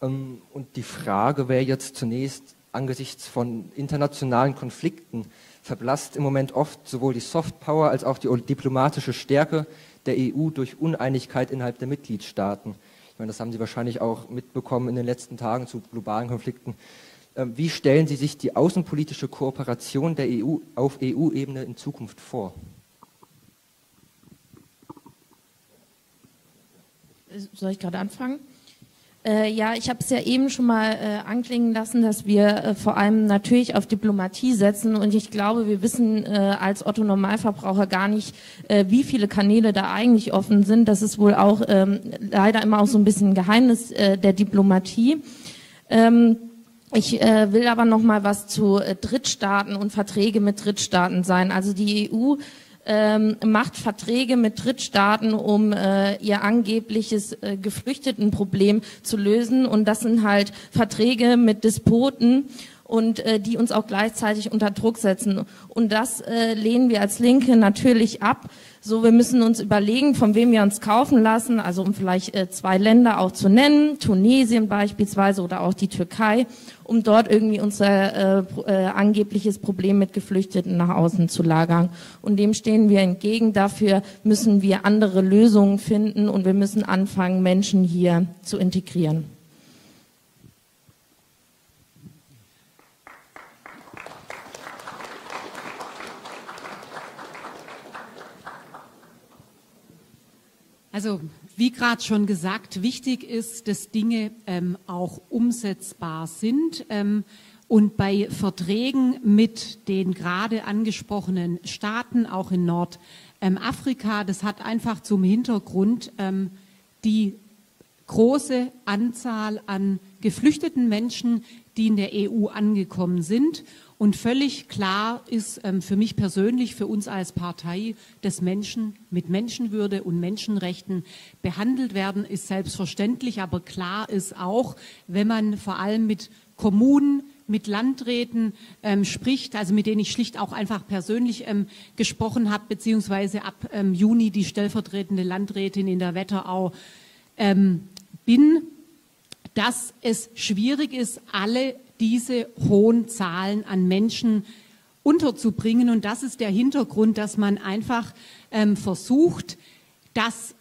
Ähm, und die Frage wäre jetzt zunächst angesichts von internationalen Konflikten verblasst im Moment oft sowohl die Softpower als auch die diplomatische Stärke der EU durch Uneinigkeit innerhalb der Mitgliedstaaten. Ich meine, das haben Sie wahrscheinlich auch mitbekommen in den letzten Tagen zu globalen Konflikten. Ähm, wie stellen Sie sich die außenpolitische Kooperation der EU auf EU-Ebene in Zukunft vor? Soll ich gerade anfangen? Äh, ja, ich habe es ja eben schon mal äh, anklingen lassen, dass wir äh, vor allem natürlich auf Diplomatie setzen und ich glaube, wir wissen äh, als Otto Normalverbraucher gar nicht, äh, wie viele Kanäle da eigentlich offen sind. Das ist wohl auch ähm, leider immer auch so ein bisschen ein Geheimnis äh, der Diplomatie. Ähm, ich äh, will aber noch mal was zu äh, Drittstaaten und Verträge mit Drittstaaten sein. Also die EU ähm, macht Verträge mit Drittstaaten, um äh, ihr angebliches äh, Geflüchtetenproblem zu lösen. Und das sind halt Verträge mit Despoten und äh, die uns auch gleichzeitig unter Druck setzen. Und das äh, lehnen wir als Linke natürlich ab. So, wir müssen uns überlegen, von wem wir uns kaufen lassen, also um vielleicht äh, zwei Länder auch zu nennen, Tunesien beispielsweise oder auch die Türkei, um dort irgendwie unser äh, äh, angebliches Problem mit Geflüchteten nach außen zu lagern. Und dem stehen wir entgegen. Dafür müssen wir andere Lösungen finden und wir müssen anfangen, Menschen hier zu integrieren. Also wie gerade schon gesagt, wichtig ist, dass Dinge ähm, auch umsetzbar sind. Ähm, und bei Verträgen mit den gerade angesprochenen Staaten, auch in Nordafrika, das hat einfach zum Hintergrund ähm, die große Anzahl an geflüchteten Menschen, die in der EU angekommen sind und völlig klar ist ähm, für mich persönlich, für uns als Partei, dass Menschen mit Menschenwürde und Menschenrechten behandelt werden, ist selbstverständlich. Aber klar ist auch, wenn man vor allem mit Kommunen, mit Landräten ähm, spricht, also mit denen ich schlicht auch einfach persönlich ähm, gesprochen habe, beziehungsweise ab ähm, Juni die stellvertretende Landrätin in der Wetterau ähm, bin, dass es schwierig ist, alle diese hohen Zahlen an Menschen unterzubringen. Und das ist der Hintergrund, dass man einfach ähm, versucht, dass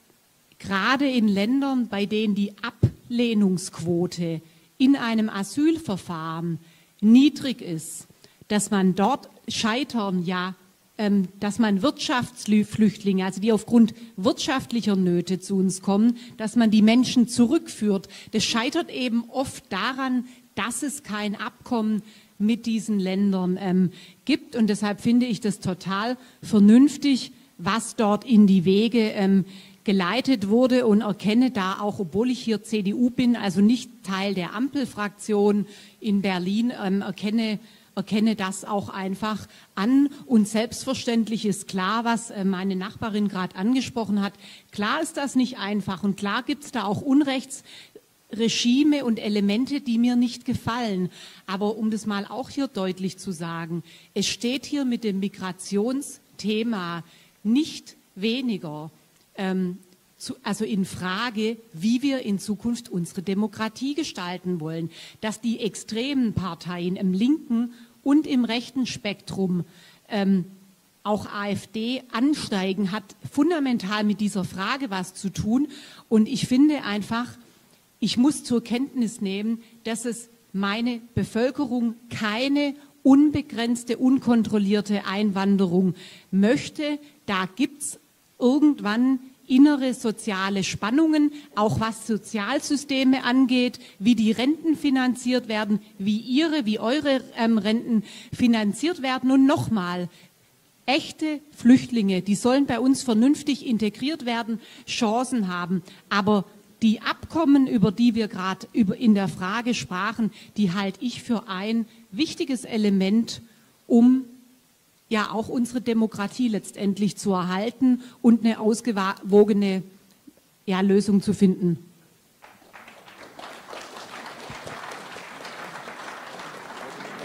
gerade in Ländern, bei denen die Ablehnungsquote in einem Asylverfahren niedrig ist, dass man dort scheitern ja ähm, dass man Wirtschaftsflüchtlinge, also die aufgrund wirtschaftlicher Nöte zu uns kommen, dass man die Menschen zurückführt. Das scheitert eben oft daran, dass es kein Abkommen mit diesen Ländern ähm, gibt. Und deshalb finde ich das total vernünftig, was dort in die Wege ähm, geleitet wurde und erkenne da auch, obwohl ich hier CDU bin, also nicht Teil der Ampelfraktion in Berlin, ähm, erkenne erkenne das auch einfach an. Und selbstverständlich ist klar, was äh, meine Nachbarin gerade angesprochen hat, klar ist das nicht einfach und klar gibt es da auch Unrechts, Regime und Elemente, die mir nicht gefallen. Aber um das mal auch hier deutlich zu sagen, es steht hier mit dem Migrationsthema nicht weniger ähm, zu, also in Frage, wie wir in Zukunft unsere Demokratie gestalten wollen. Dass die extremen Parteien im linken und im rechten Spektrum ähm, auch AfD ansteigen, hat fundamental mit dieser Frage was zu tun. Und ich finde einfach, ich muss zur Kenntnis nehmen, dass es meine Bevölkerung keine unbegrenzte, unkontrollierte Einwanderung möchte. Da gibt es irgendwann innere soziale Spannungen, auch was Sozialsysteme angeht, wie die Renten finanziert werden, wie ihre, wie eure ähm, Renten finanziert werden. Und nochmal, echte Flüchtlinge, die sollen bei uns vernünftig integriert werden, Chancen haben. Aber die Abkommen, über die wir gerade in der Frage sprachen, die halte ich für ein wichtiges Element, um ja auch unsere Demokratie letztendlich zu erhalten und eine ausgewogene ja, Lösung zu finden.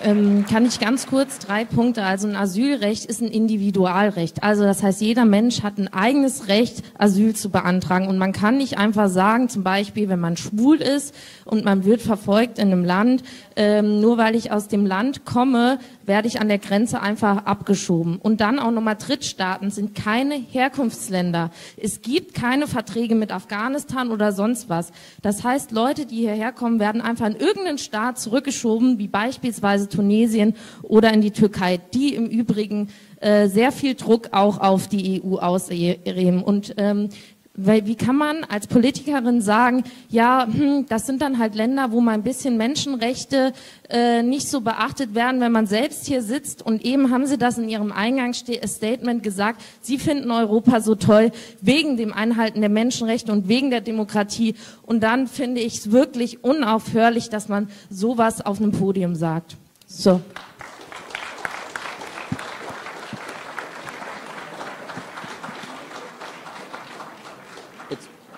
Ähm, kann ich ganz kurz drei Punkte. Also ein Asylrecht ist ein Individualrecht. Also das heißt, jeder Mensch hat ein eigenes Recht, Asyl zu beantragen. Und man kann nicht einfach sagen, zum Beispiel, wenn man schwul ist und man wird verfolgt in einem Land, ähm, nur weil ich aus dem Land komme, werde ich an der Grenze einfach abgeschoben. Und dann auch nochmal Drittstaaten sind keine Herkunftsländer. Es gibt keine Verträge mit Afghanistan oder sonst was. Das heißt, Leute, die hierher kommen, werden einfach in irgendeinen Staat zurückgeschoben, wie beispielsweise Tunesien oder in die Türkei, die im Übrigen äh, sehr viel Druck auch auf die EU ausüben. Und ähm, weil wie kann man als Politikerin sagen, ja, hm, das sind dann halt Länder, wo mal ein bisschen Menschenrechte äh, nicht so beachtet werden, wenn man selbst hier sitzt. Und eben haben Sie das in Ihrem Eingangsstatement gesagt, Sie finden Europa so toll wegen dem Einhalten der Menschenrechte und wegen der Demokratie. Und dann finde ich es wirklich unaufhörlich, dass man sowas auf einem Podium sagt. So.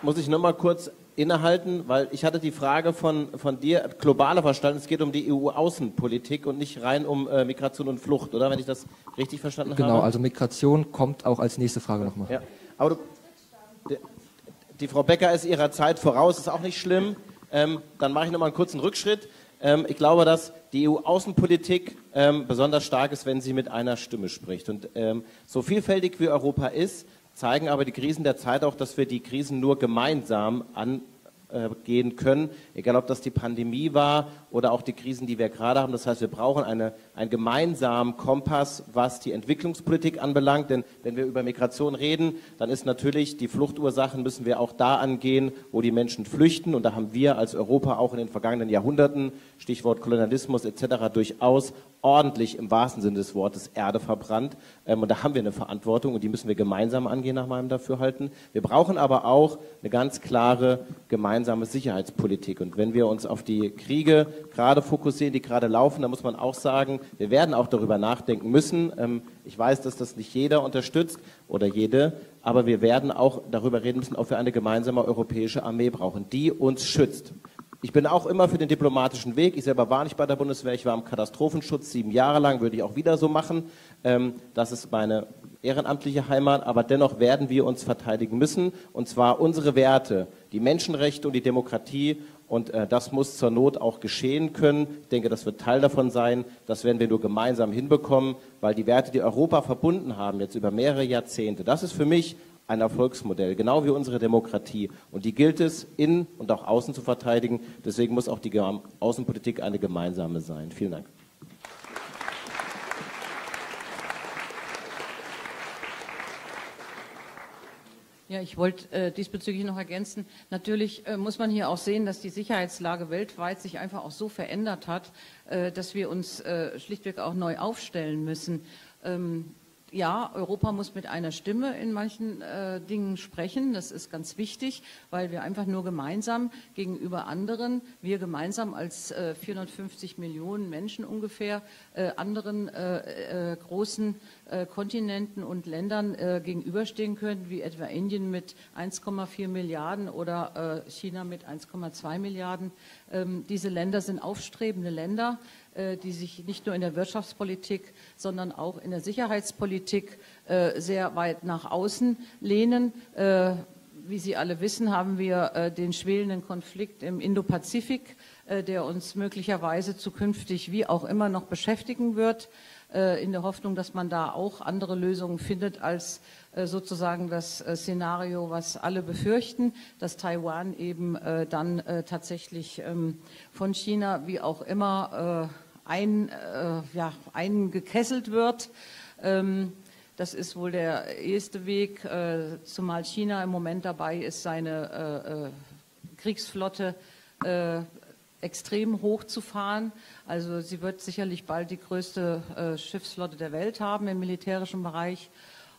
muss ich noch mal kurz innehalten, weil ich hatte die Frage von, von dir globaler verstanden. Es geht um die EU-Außenpolitik und nicht rein um äh, Migration und Flucht, oder? Wenn ich das richtig verstanden genau, habe. Genau, also Migration kommt auch als nächste Frage nochmal. Ja, aber du, die, die, Frau Becker ist ihrer Zeit voraus, ist auch nicht schlimm. Ähm, dann mache ich noch mal einen kurzen Rückschritt. Ähm, ich glaube, dass die EU-Außenpolitik ähm, besonders stark ist, wenn sie mit einer Stimme spricht. Und ähm, so vielfältig wie Europa ist, zeigen aber die Krisen der Zeit auch, dass wir die Krisen nur gemeinsam angehen können, egal ob das die Pandemie war oder auch die Krisen, die wir gerade haben. Das heißt, wir brauchen eine, einen gemeinsamen Kompass, was die Entwicklungspolitik anbelangt. Denn wenn wir über Migration reden, dann ist natürlich die Fluchtursachen müssen wir auch da angehen, wo die Menschen flüchten. Und da haben wir als Europa auch in den vergangenen Jahrhunderten, Stichwort Kolonialismus etc., durchaus ordentlich im wahrsten Sinne des Wortes Erde verbrannt. Ähm, und da haben wir eine Verantwortung und die müssen wir gemeinsam angehen, nach meinem Dafürhalten. Wir brauchen aber auch eine ganz klare gemeinsame Sicherheitspolitik. Und wenn wir uns auf die Kriege gerade fokussieren, die gerade laufen, dann muss man auch sagen, wir werden auch darüber nachdenken müssen. Ähm, ich weiß, dass das nicht jeder unterstützt oder jede, aber wir werden auch darüber reden müssen, ob wir eine gemeinsame europäische Armee brauchen, die uns schützt. Ich bin auch immer für den diplomatischen Weg. Ich selber war nicht bei der Bundeswehr, ich war im Katastrophenschutz sieben Jahre lang, würde ich auch wieder so machen. Ähm, das ist meine ehrenamtliche Heimat, aber dennoch werden wir uns verteidigen müssen, und zwar unsere Werte, die Menschenrechte und die Demokratie. Und äh, das muss zur Not auch geschehen können. Ich denke, das wird Teil davon sein. Das werden wir nur gemeinsam hinbekommen, weil die Werte, die Europa verbunden haben, jetzt über mehrere Jahrzehnte, das ist für mich ein Erfolgsmodell, genau wie unsere Demokratie. Und die gilt es innen und auch außen zu verteidigen. Deswegen muss auch die Außenpolitik eine gemeinsame sein. Vielen Dank. Ja, ich wollte äh, diesbezüglich noch ergänzen. Natürlich äh, muss man hier auch sehen, dass die Sicherheitslage weltweit sich einfach auch so verändert hat, äh, dass wir uns äh, schlichtweg auch neu aufstellen müssen. Ähm, ja, Europa muss mit einer Stimme in manchen äh, Dingen sprechen. Das ist ganz wichtig, weil wir einfach nur gemeinsam gegenüber anderen, wir gemeinsam als äh, 450 Millionen Menschen ungefähr, äh, anderen äh, äh, großen äh, Kontinenten und Ländern gegenüberstehen können, wie etwa Indien mit 1,4 Milliarden oder China mit 1,2 Milliarden. Ähm, diese Länder sind aufstrebende Länder die sich nicht nur in der Wirtschaftspolitik, sondern auch in der Sicherheitspolitik äh, sehr weit nach außen lehnen. Äh, wie Sie alle wissen, haben wir den schwelenden Konflikt im Indopazifik, der uns möglicherweise zukünftig wie auch immer noch beschäftigen wird, in der Hoffnung, dass man da auch andere Lösungen findet als sozusagen das Szenario, was alle befürchten, dass Taiwan eben dann tatsächlich ähm, von China wie auch immer ein, äh, ja, eingekesselt wird. Ähm, das ist wohl der erste Weg, äh, zumal China im Moment dabei ist, seine äh, äh Kriegsflotte äh, extrem hochzufahren. Also sie wird sicherlich bald die größte äh, Schiffsflotte der Welt haben im militärischen Bereich.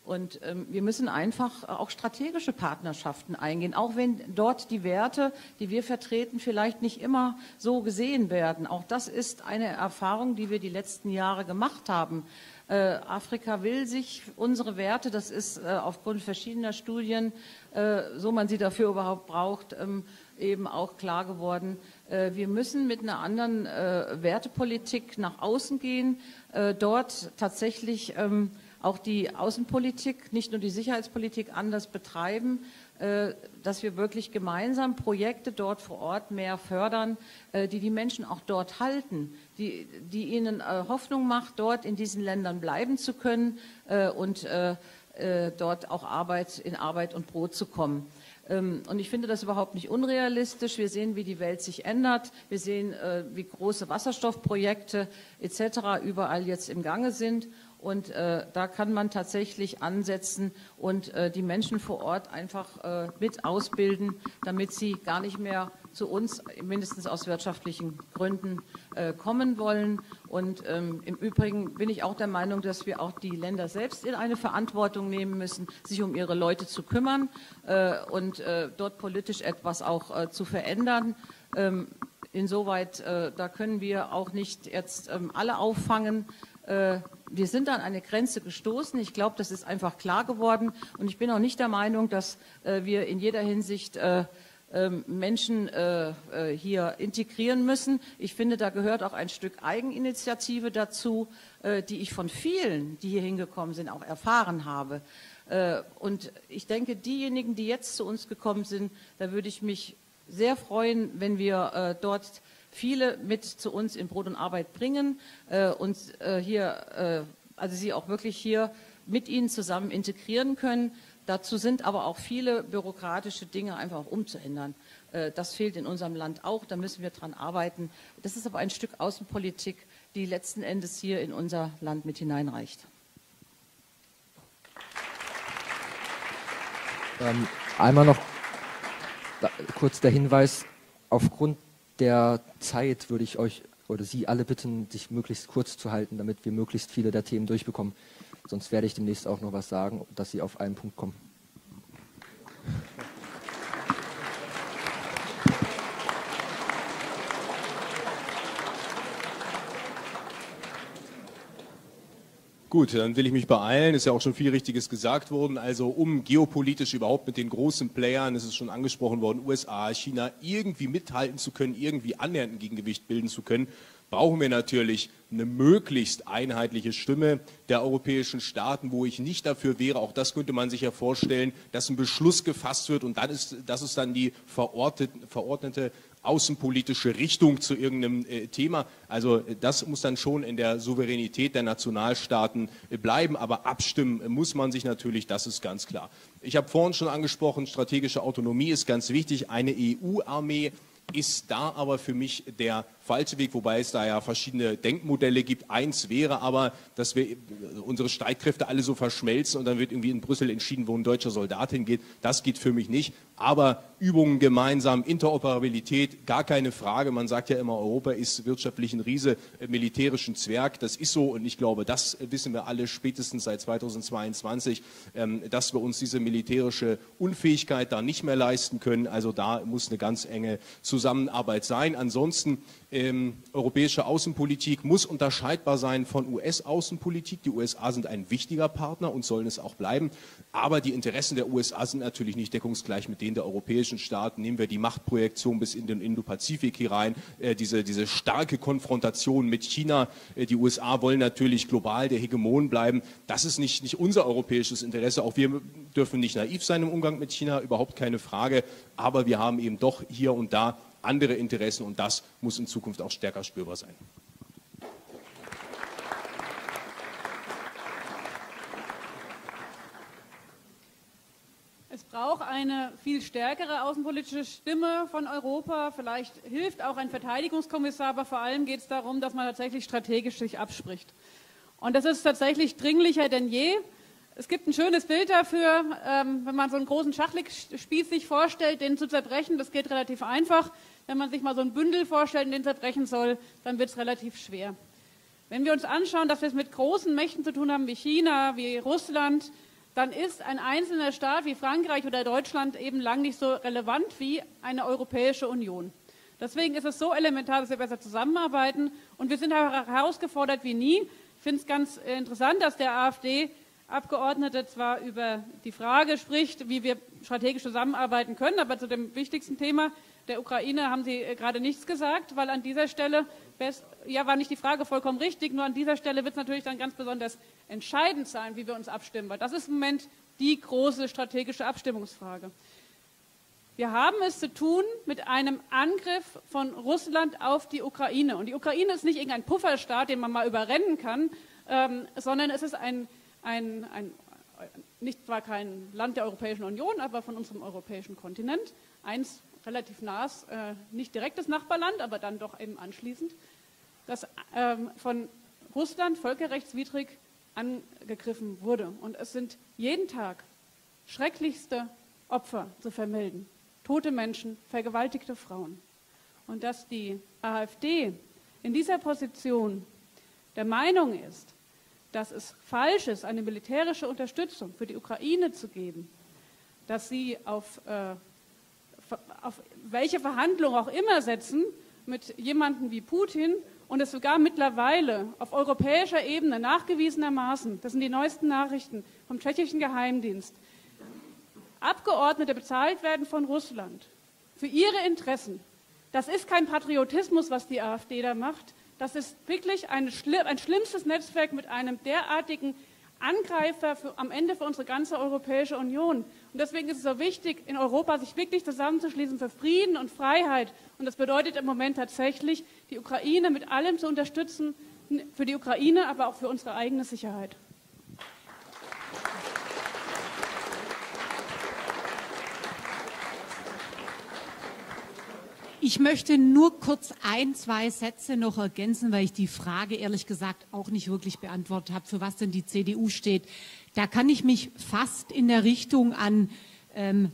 Und ähm, wir müssen einfach auch strategische Partnerschaften eingehen, auch wenn dort die Werte, die wir vertreten, vielleicht nicht immer so gesehen werden. Auch das ist eine Erfahrung, die wir die letzten Jahre gemacht haben. Äh, Afrika will sich unsere Werte, das ist äh, aufgrund verschiedener Studien, äh, so man sie dafür überhaupt braucht, ähm, eben auch klar geworden. Äh, wir müssen mit einer anderen äh, Wertepolitik nach außen gehen, äh, dort tatsächlich ähm, auch die Außenpolitik, nicht nur die Sicherheitspolitik anders betreiben, äh, dass wir wirklich gemeinsam Projekte dort vor Ort mehr fördern, äh, die die Menschen auch dort halten, die, die ihnen äh, Hoffnung macht, dort in diesen Ländern bleiben zu können und dort auch Arbeit, in Arbeit und Brot zu kommen. Ähm, und ich finde das überhaupt nicht unrealistisch. Wir sehen, wie die Welt sich ändert. Wir sehen, wie große Wasserstoffprojekte etc. überall jetzt im Gange sind. Und äh, da kann man tatsächlich ansetzen und äh, die Menschen vor Ort einfach äh, mit ausbilden, damit sie gar nicht mehr zu uns, mindestens aus wirtschaftlichen Gründen, äh, kommen wollen. Und ähm, im Übrigen bin ich auch der Meinung, dass wir auch die Länder selbst in eine Verantwortung nehmen müssen, sich um ihre Leute zu kümmern äh, und äh, dort politisch etwas auch zu verändern. Ähm, insoweit, da können wir auch nicht jetzt ähm, alle auffangen wir sind an eine Grenze gestoßen. Ich glaube, das ist einfach klar geworden. Und ich bin auch nicht der Meinung, dass äh, wir in jeder Hinsicht äh, ähm, Menschen äh, äh, hier integrieren müssen. Ich finde, da gehört auch ein Stück Eigeninitiative dazu, äh, die ich von vielen, die hier hingekommen sind, auch erfahren habe. Äh, und ich denke, diejenigen, die jetzt zu uns gekommen sind, da würde ich mich sehr freuen, wenn wir dort viele mit zu uns in Brot und Arbeit bringen äh, und äh, hier, äh, also sie auch wirklich hier mit ihnen zusammen integrieren können. Dazu sind aber auch viele bürokratische Dinge einfach auch umzuändern. Äh, das fehlt in unserem Land auch, da müssen wir dran arbeiten. Das ist aber ein Stück Außenpolitik, die letzten Endes hier in unser Land mit hineinreicht. Ähm, einmal noch da, kurz der Hinweis, aufgrund der Zeit würde ich euch oder Sie alle bitten, sich möglichst kurz zu halten, damit wir möglichst viele der Themen durchbekommen. Sonst werde ich demnächst auch noch was sagen, dass Sie auf einen Punkt kommen. Gut, dann will ich mich beeilen. Ist ja auch schon viel Richtiges gesagt worden. Also um geopolitisch überhaupt mit den großen Playern, es ist schon angesprochen worden, USA, China, irgendwie mithalten zu können, irgendwie annähernd ein Gegengewicht bilden zu können, brauchen wir natürlich eine möglichst einheitliche Stimme der europäischen Staaten, wo ich nicht dafür wäre, auch das könnte man sich ja vorstellen, dass ein Beschluss gefasst wird und dann ist, das ist dann die verordnete außenpolitische Richtung zu irgendeinem äh, Thema. Also äh, das muss dann schon in der Souveränität der Nationalstaaten äh, bleiben, aber abstimmen muss man sich natürlich, das ist ganz klar. Ich habe vorhin schon angesprochen, strategische Autonomie ist ganz wichtig. Eine EU-Armee ist da aber für mich der falsche Weg, wobei es da ja verschiedene Denkmodelle gibt. Eins wäre aber, dass wir unsere Streitkräfte alle so verschmelzen und dann wird irgendwie in Brüssel entschieden, wo ein deutscher Soldat hingeht. Das geht für mich nicht. Aber Übungen gemeinsam, Interoperabilität, gar keine Frage. Man sagt ja immer, Europa ist wirtschaftlich ein Riese, äh, militärischen Zwerg. Das ist so und ich glaube, das wissen wir alle spätestens seit 2022, ähm, dass wir uns diese militärische Unfähigkeit da nicht mehr leisten können. Also da muss eine ganz enge Zusammenarbeit sein. Ansonsten Ähm, europäische Außenpolitik muss unterscheidbar sein von US-Außenpolitik. Die USA sind ein wichtiger Partner und sollen es auch bleiben. Aber die Interessen der USA sind natürlich nicht deckungsgleich mit denen der europäischen Staaten. Nehmen wir die Machtprojektion bis in den Indo-Pazifik hinein, äh, diese, diese starke Konfrontation mit China. Äh, die USA wollen natürlich global der Hegemon bleiben. Das ist nicht, nicht unser europäisches Interesse. Auch wir dürfen nicht naiv sein im Umgang mit China, überhaupt keine Frage. Aber wir haben eben doch hier und da andere Interessen und das muss in Zukunft auch stärker spürbar sein. Es braucht eine viel stärkere außenpolitische Stimme von Europa. Vielleicht hilft auch ein Verteidigungskommissar, aber vor allem geht es darum, dass man tatsächlich strategisch sich abspricht. Und das ist tatsächlich dringlicher denn je. Es gibt ein schönes Bild dafür, ähm, wenn man so einen großen Schachligspieß sich vorstellt, den zu zerbrechen. Das geht relativ einfach. Wenn man sich mal so ein Bündel vorstellt und den zerbrechen soll, dann wird es relativ schwer. Wenn wir uns anschauen, dass wir es mit großen Mächten zu tun haben wie China, wie Russland, dann ist ein einzelner Staat wie Frankreich oder Deutschland eben lang nicht so relevant wie eine Europäische Union. Deswegen ist es so elementar, dass wir besser zusammenarbeiten und wir sind herausgefordert wie nie. Ich finde es ganz interessant, dass der AfD-Abgeordnete zwar über die Frage spricht, wie wir strategisch zusammenarbeiten können, aber zu dem wichtigsten Thema, der Ukraine haben Sie äh, gerade nichts gesagt, weil an dieser Stelle, ja, war nicht die Frage vollkommen richtig, nur an dieser Stelle wird es natürlich dann ganz besonders entscheidend sein, wie wir uns abstimmen, weil das ist im Moment die große strategische Abstimmungsfrage. Wir haben es zu tun mit einem Angriff von Russland auf die Ukraine. Und die Ukraine ist nicht irgendein Pufferstaat, den man mal überrennen kann, ähm, sondern es ist ein, ein, ein, nicht zwar kein Land der Europäischen Union, aber von unserem europäischen Kontinent, eins relativ nahes, äh, nicht direktes Nachbarland, aber dann doch eben anschließend, das ähm, von Russland völkerrechtswidrig angegriffen wurde. Und es sind jeden Tag schrecklichste Opfer zu vermelden. Tote Menschen, vergewaltigte Frauen. Und dass die AfD in dieser Position der Meinung ist, dass es falsch ist, eine militärische Unterstützung für die Ukraine zu geben, dass sie auf äh, auf welche Verhandlung auch immer setzen mit jemandem wie Putin und es sogar mittlerweile auf europäischer Ebene nachgewiesenermaßen, das sind die neuesten Nachrichten vom tschechischen Geheimdienst, Abgeordnete bezahlt werden von Russland für ihre Interessen. Das ist kein Patriotismus, was die AfD da macht. Das ist wirklich ein, ein schlimmstes Netzwerk mit einem derartigen Angreifer für, am Ende für unsere ganze Europäische Union. Und deswegen ist es so wichtig, in Europa sich wirklich zusammenzuschließen für Frieden und Freiheit. Und das bedeutet im Moment tatsächlich, die Ukraine mit allem zu unterstützen, für die Ukraine, aber auch für unsere eigene Sicherheit. Ich möchte nur kurz ein, zwei Sätze noch ergänzen, weil ich die Frage ehrlich gesagt auch nicht wirklich beantwortet habe, für was denn die CDU steht. Da kann ich mich fast in der Richtung an ähm,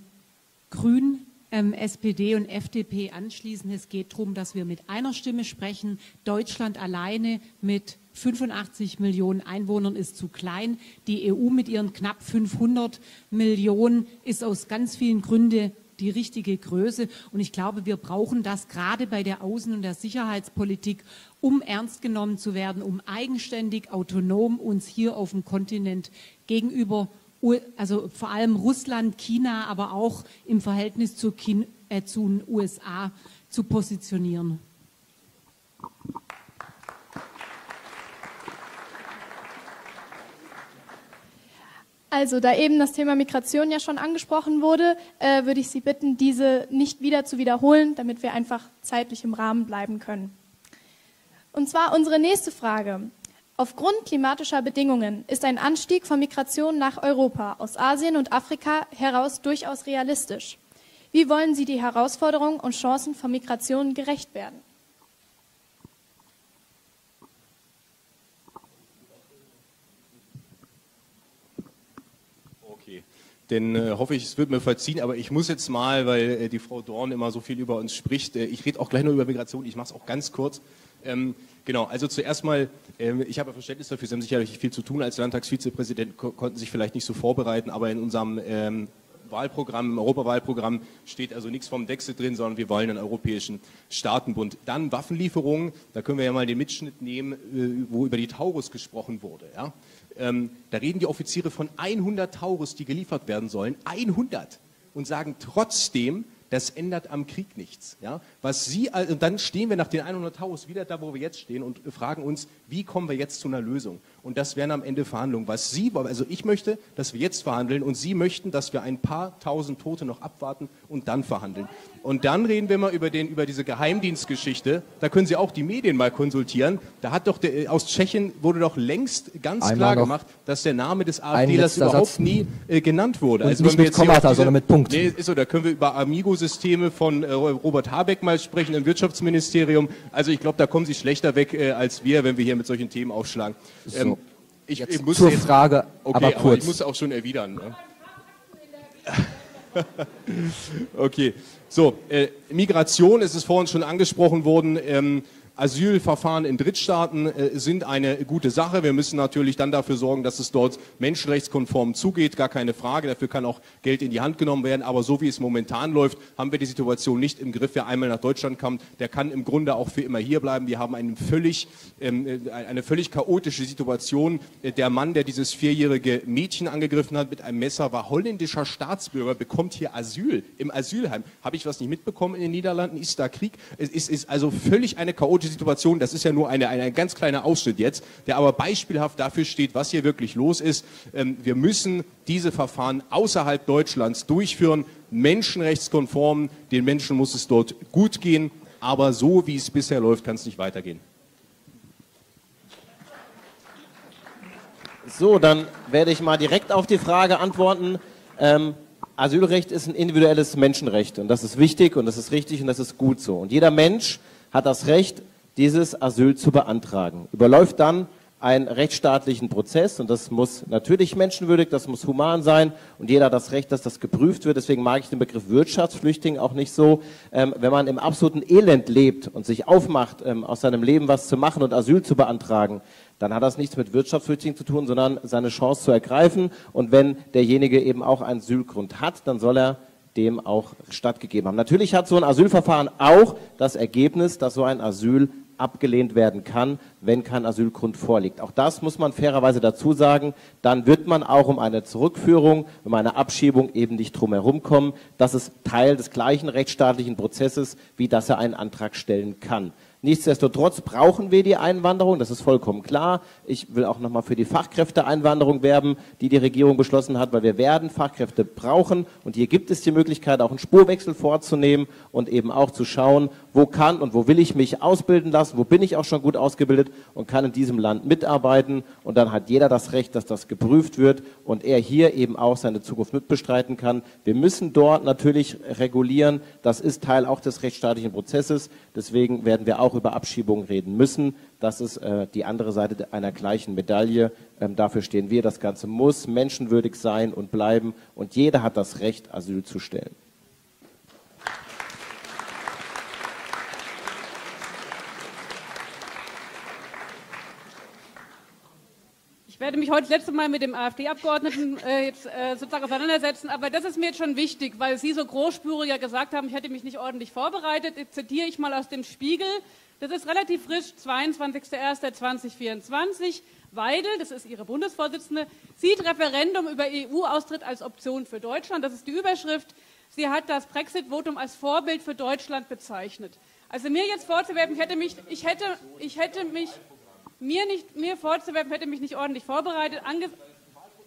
Grün, ähm, SPD und FDP anschließen. Es geht darum, dass wir mit einer Stimme sprechen. Deutschland alleine mit 85 Millionen Einwohnern ist zu klein. Die EU mit ihren knapp 500 Millionen ist aus ganz vielen Gründen die richtige Größe. Und ich glaube, wir brauchen das gerade bei der Außen- und der Sicherheitspolitik, um ernst genommen zu werden, um eigenständig, autonom uns hier auf dem Kontinent gegenüber, also vor allem Russland, China, aber auch im Verhältnis zu, China, äh, zu den USA zu positionieren. Also, da eben das Thema Migration ja schon angesprochen wurde, äh, würde ich Sie bitten, diese nicht wieder zu wiederholen, damit wir einfach zeitlich im Rahmen bleiben können. Und zwar unsere nächste Frage. Aufgrund klimatischer Bedingungen ist ein Anstieg von Migration nach Europa aus Asien und Afrika heraus durchaus realistisch. Wie wollen Sie die Herausforderungen und Chancen von Migration gerecht werden? Denn äh, hoffe ich, es wird mir verziehen, aber ich muss jetzt mal, weil äh, die Frau Dorn immer so viel über uns spricht, äh, ich rede auch gleich noch über Migration, ich mache es auch ganz kurz. Ähm, genau, also zuerst mal, ähm, ich habe Verständnis dafür, Sie haben sicherlich viel zu tun als Landtagsvizepräsident, ko konnten sich vielleicht nicht so vorbereiten, aber in unserem ähm, Wahlprogramm, im Europawahlprogramm steht also nichts vom Dexit drin, sondern wir wollen einen europäischen Staatenbund. Dann Waffenlieferungen, da können wir ja mal den Mitschnitt nehmen, äh, wo über die Taurus gesprochen wurde. Ja? Ähm, da reden die Offiziere von 100 Taurus, die geliefert werden sollen. 100! Und sagen trotzdem, das ändert am Krieg nichts. Ja? Was Sie, und dann stehen wir nach den 100 Taurus wieder da, wo wir jetzt stehen und fragen uns, wie kommen wir jetzt zu einer Lösung? Und das wären am Ende Verhandlungen. Was Sie, also ich möchte, dass wir jetzt verhandeln und Sie möchten, dass wir ein paar tausend Tote noch abwarten und dann verhandeln. Und dann reden wir mal über, den, über diese Geheimdienstgeschichte. Da können Sie auch die Medien mal konsultieren. Da hat doch der, aus Tschechien wurde doch längst ganz Einmal klar gemacht, dass der Name des AfDlers überhaupt Satz. nie äh, genannt wurde. Und also nicht mit Kommata, diese, sondern mit Punkt. Nee, ist so, da können wir über Amigo-Systeme von äh, Robert Habeck mal sprechen im Wirtschaftsministerium. Also ich glaube, da kommen Sie schlechter weg äh, als wir, wenn wir hier mit solchen Themen aufschlagen. Ähm, ich, ich muss zur jetzt, Frage, okay, aber kurz. Aber ich muss auch schon erwidern. Ne? okay. So, äh, Migration, es ist vorhin schon angesprochen worden. Ähm, Asylverfahren in Drittstaaten äh, sind eine gute Sache. Wir müssen natürlich dann dafür sorgen, dass es dort menschenrechtskonform zugeht, gar keine Frage. Dafür kann auch Geld in die Hand genommen werden. Aber so wie es momentan läuft, haben wir die Situation nicht im Griff. Wer einmal nach Deutschland kommt, der kann im Grunde auch für immer hier bleiben. Wir haben einen völlig, ähm, äh, eine völlig chaotische Situation. Äh, der Mann, der dieses vierjährige Mädchen angegriffen hat mit einem Messer, war holländischer Staatsbürger, bekommt hier Asyl im Asylheim. Habe ich was nicht mitbekommen in den Niederlanden? Ist da Krieg? Es ist, ist also völlig eine chaotische Situation. Das ist ja nur eine, eine, ein ganz kleiner Ausschnitt jetzt, der aber beispielhaft dafür steht, was hier wirklich los ist. Ähm, wir müssen diese Verfahren außerhalb Deutschlands durchführen, menschenrechtskonform. Den Menschen muss es dort gut gehen, aber so wie es bisher läuft, kann es nicht weitergehen. So, dann werde ich mal direkt auf die Frage antworten. Ähm, Asylrecht ist ein individuelles Menschenrecht und das ist wichtig und das ist richtig und das ist gut so. Und jeder Mensch hat das Recht, dieses Asyl zu beantragen. Überläuft dann einen rechtsstaatlichen Prozess und das muss natürlich menschenwürdig, das muss human sein und jeder hat das Recht, dass das geprüft wird. Deswegen mag ich den Begriff Wirtschaftsflüchtling auch nicht so. Ähm, wenn man im absoluten Elend lebt und sich aufmacht, ähm, aus seinem Leben was zu machen und Asyl zu beantragen, dann hat das nichts mit Wirtschaftsflüchtlingen zu tun, sondern seine Chance zu ergreifen. Und wenn derjenige eben auch einen Asylgrund hat, dann soll er dem auch stattgegeben haben. Natürlich hat so ein Asylverfahren auch das Ergebnis, dass so ein Asyl abgelehnt werden kann, wenn kein Asylgrund vorliegt. Auch das muss man fairerweise dazu sagen. Dann wird man auch um eine Zurückführung, um eine Abschiebung eben nicht drumherum kommen. Das ist Teil des gleichen rechtsstaatlichen Prozesses, wie dass er einen Antrag stellen kann. Nichtsdestotrotz brauchen wir die Einwanderung, das ist vollkommen klar. Ich will auch nochmal für die Fachkräfteeinwanderung werben, die die Regierung beschlossen hat, weil wir werden Fachkräfte brauchen. Und hier gibt es die Möglichkeit, auch einen Spurwechsel vorzunehmen und eben auch zu schauen, wo kann und wo will ich mich ausbilden lassen, wo bin ich auch schon gut ausgebildet und kann in diesem Land mitarbeiten. Und dann hat jeder das Recht, dass das geprüft wird und er hier eben auch seine Zukunft mitbestreiten kann. Wir müssen dort natürlich regulieren. Das ist Teil auch des rechtsstaatlichen Prozesses. Deswegen werden wir auch über Abschiebungen reden müssen. Das ist äh, die andere Seite einer gleichen Medaille. Ähm, dafür stehen wir. Das Ganze muss menschenwürdig sein und bleiben. Und jeder hat das Recht, Asyl zu stellen. Werde mich heute das letzte Mal mit dem AfD-Abgeordneten äh, jetzt äh, sozusagen auseinandersetzen, aber das ist mir jetzt schon wichtig, weil Sie so großspuriger gesagt haben, ich hätte mich nicht ordentlich vorbereitet. Jetzt zitiere ich mal aus dem Spiegel. Das ist relativ frisch, 22.01.2024. Weidel, das ist Ihre Bundesvorsitzende, sieht Referendum über EU-Austritt als Option für Deutschland. Das ist die Überschrift. Sie hat das Brexit-Votum als Vorbild für Deutschland bezeichnet. Also mir jetzt vorzuwerfen, ich hätte mich, ich hätte, ich hätte mich mir, nicht, mir vorzuwerfen, hätte mich nicht ordentlich vorbereitet. Ange